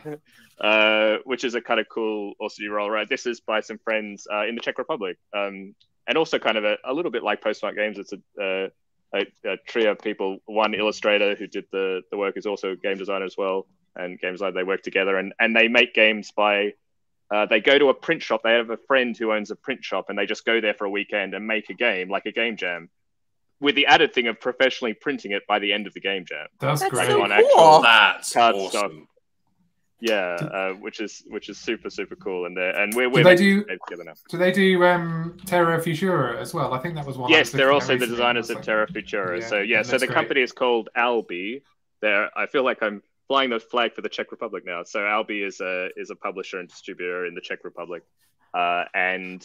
uh, which is a kind of cool also new roll and write. This is by some friends uh, in the Czech Republic, um, and also kind of a, a little bit like Postmark Games. It's a, uh, a, a trio of people. One illustrator who did the the work is also a game designer as well, and game designer. They work together, and and they make games by. Uh, they go to a print shop. They have a friend who owns a print shop, and they just go there for a weekend and make a game, like a game jam, with the added thing of professionally printing it by the end of the game jam. That's, That's great. so cool. That's Card awesome. Yeah, uh, which is which is super super cool, and they're, and we're Do we're they do- together now. Do they do um, Terra Futura as well? I think that was one. Yes, was they're also the designers of Terra Futura. Yeah, so yeah, so the great. company is called Albi. There, I feel like I'm flying the flag for the Czech Republic now. So Albi is a is a publisher and distributor in the Czech Republic, uh, and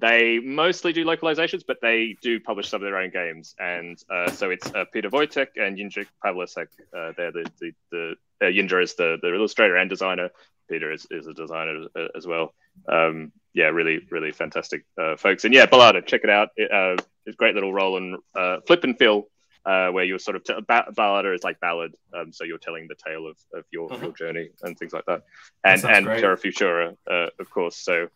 they mostly do localizations, but they do publish some of their own games. And uh, so it's uh, Peter Wojtek and Jindřich Pavlásek. Uh, they're the the, the uh, is the, the illustrator and designer. Peter is, is a designer uh, as well. Um, yeah, really, really fantastic uh, folks. And yeah, Ballada, check it out. It, uh, it's a great little roll and uh, flip and fill uh, where you're sort of t- ba- Ballada is like ballad, um, so you're telling the tale of, of your, your journey and things like that. And sounds and. Terra Futura, uh, of course. So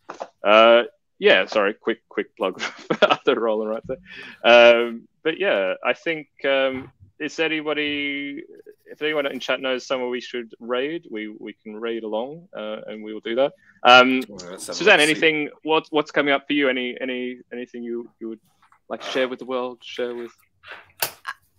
uh, yeah, sorry, quick quick plug for other roll and write there. Um, but yeah, I think um, is anybody if anyone in chat knows somewhere we should raid, we we can raid along, uh, and we will do that. Um, Well, let's have a Suzanne, anything? What what's coming up for you? Any any anything you you would like to share with the world? Share with?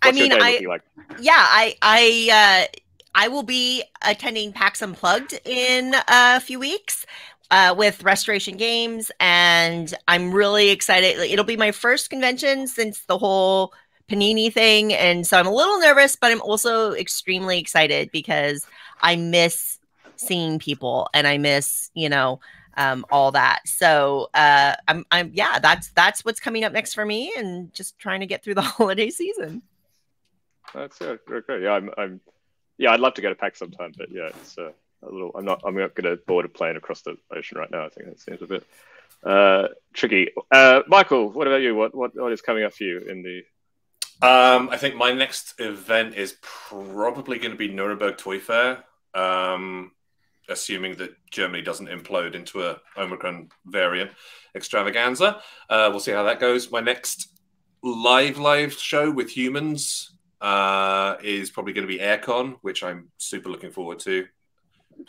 I What's your mean, day I like? yeah, I I uh, I will be attending PAX Unplugged in a few weeks uh, with Restoration Games, and I'm really excited. It'll be my first convention since the whole Panini thing, and so I'm a little nervous, but I'm also extremely excited because I miss seeing people and I miss you know um, all that. So uh, I'm I'm yeah, that's that's what's coming up next for me, and just trying to get through the holiday season. That's yeah. Yeah, I'm, I'm, yeah, I'd love to go to PAX sometime, but yeah, it's uh, a little. I'm not. I'm not going to board a plane across the ocean right now. I think that seems a bit uh, tricky. Uh, Michael, what about you? What, what what is coming up for you in the? Um, I think my next event is probably going to be Nuremberg Toy Fair. Um, assuming that Germany doesn't implode into a Omicron variant extravaganza. Uh, we'll see how that goes. My next live live show with humans uh, is probably going to be AireCon, which I'm super looking forward to.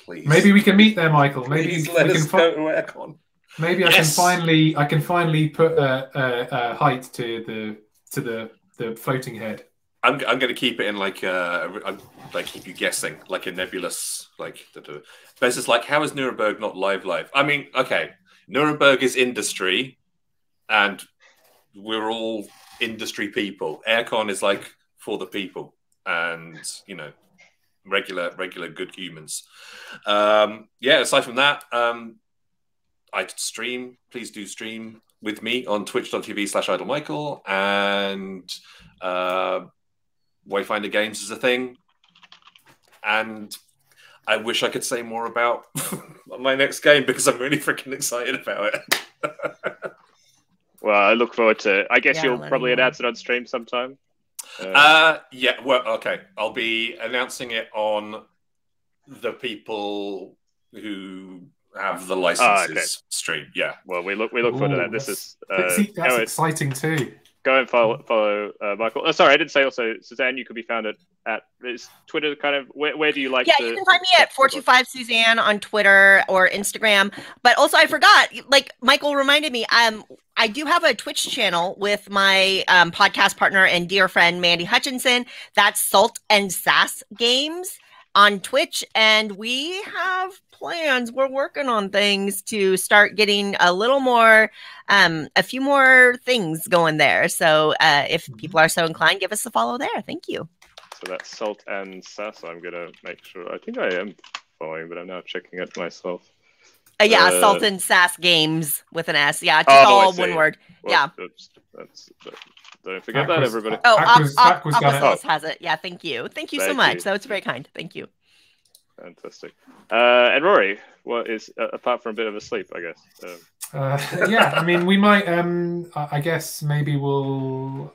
Please, Maybe we can meet there, Michael. Maybe please we let can us fi- go to AireCon. Maybe I can finally I can finally put a, a, a height to the to the the floating head. I'm, I'm going to keep it in like uh, I'm, like keep you guessing, like a nebulous like. da- da- But it's just like, how is Nuremberg not live live? I mean, okay, Nuremberg is industry, and we're all industry people. AireCon is like for the people, and you know, regular regular good humans. Um, yeah. Aside from that, um, I stream. Please do stream with me on twitch.tv slash idle michael and uh, Wayfinder Games is a thing, and I wish I could say more about my next game because I'm really freaking excited about it. Well, I look forward to. I guess Yeah, you'll learning probably more. announce it on stream sometime. Uh, Uh, yeah, well, okay. I'll be announcing it on the people who have the licenses okay. stream. Yeah. well, we look we look forward to that. This is uh, See, that's go, exciting too. Go and follow follow uh, Michael. Oh, sorry, I didn't say also Suzanne. You could be found at at is Twitter. Kind of where, where do you like? yeah, to, you can find me at 425 Suzanne on Twitter or Instagram. But also, I forgot, like Michael reminded me, um, I do have a Twitch channel with my um, podcast partner and dear friend Mandy Hutchinson. That's Salt and Sass Games on Twitch, and we have plans. We're working on things to start getting a little more, um, a few more things going there. So uh, if people are so inclined, give us a follow there. Thank you. So that's Salt and Sass. I'm gonna make sure. I think I am following, but I'm now checking it myself. Uh, yeah, Uh, Salt and Sass Games with an S. Yeah, just Oh, all one word. Well, Yeah. Oops, that's, don't forget That that, everybody. Oh, Zach Op- was- Op- Zach was gonna- Opolis has it. Yeah, thank you. Thank you so much. you. That was very kind. Thank you. Fantastic. Uh, and Rory, what is uh, apart from a bit of a sleep, I guess. Um, Uh, yeah, I mean, we might. Um, I I guess maybe we'll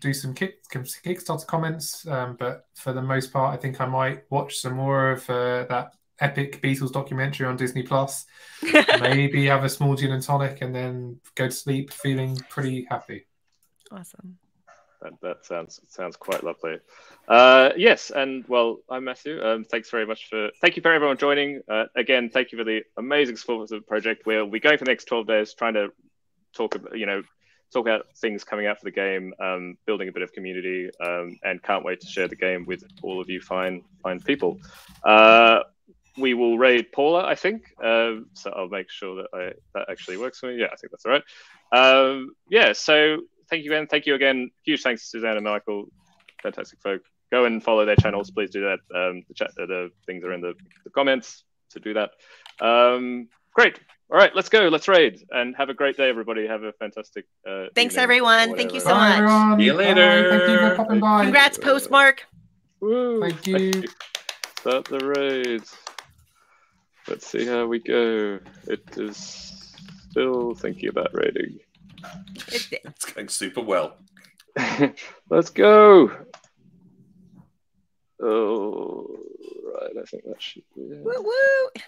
do some kick some Kickstarter comments, um, but for the most part, I think I might watch some more of uh, that epic Beatles documentary on Disney Plus. maybe have a small gin and tonic, and then go to sleep feeling pretty happy. awesome. that, that sounds sounds quite lovely. Uh, yes, and well, I'm Matthew. Um, thanks very much for thank you for everyone joining. Uh, again, thank you for the amazing support of the project. We'll be going for the next 12 days, trying to talk about you know talk about things coming out for the game, um, building a bit of community, um, and can't wait to share the game with all of you fine fine people. Uh, we will raid Paula, I think. Um, so I'll make sure that I, that actually works for me. Yeah, I think that's all right. Um, yeah, so thank you again. Thank you again. Huge thanks to Suzanne and Michael. Fantastic folk. Go and follow their channels. Please do that. Um, the chat, uh, the things are in the, the comments to do that. Um, great. All right, let's go. Let's raid and have a great day, everybody. Have a fantastic. Uh, Thanks, evening everyone. Thank you so Bye, much. everyone. See you Bye. later. Thank you for popping by. Congrats, Postmark. Woo. Thank you. Start the raid. Let's see how we go. It is still thinking about raiding. It's going super well. Let's go. Oh, right. I think that should be it. woo woo.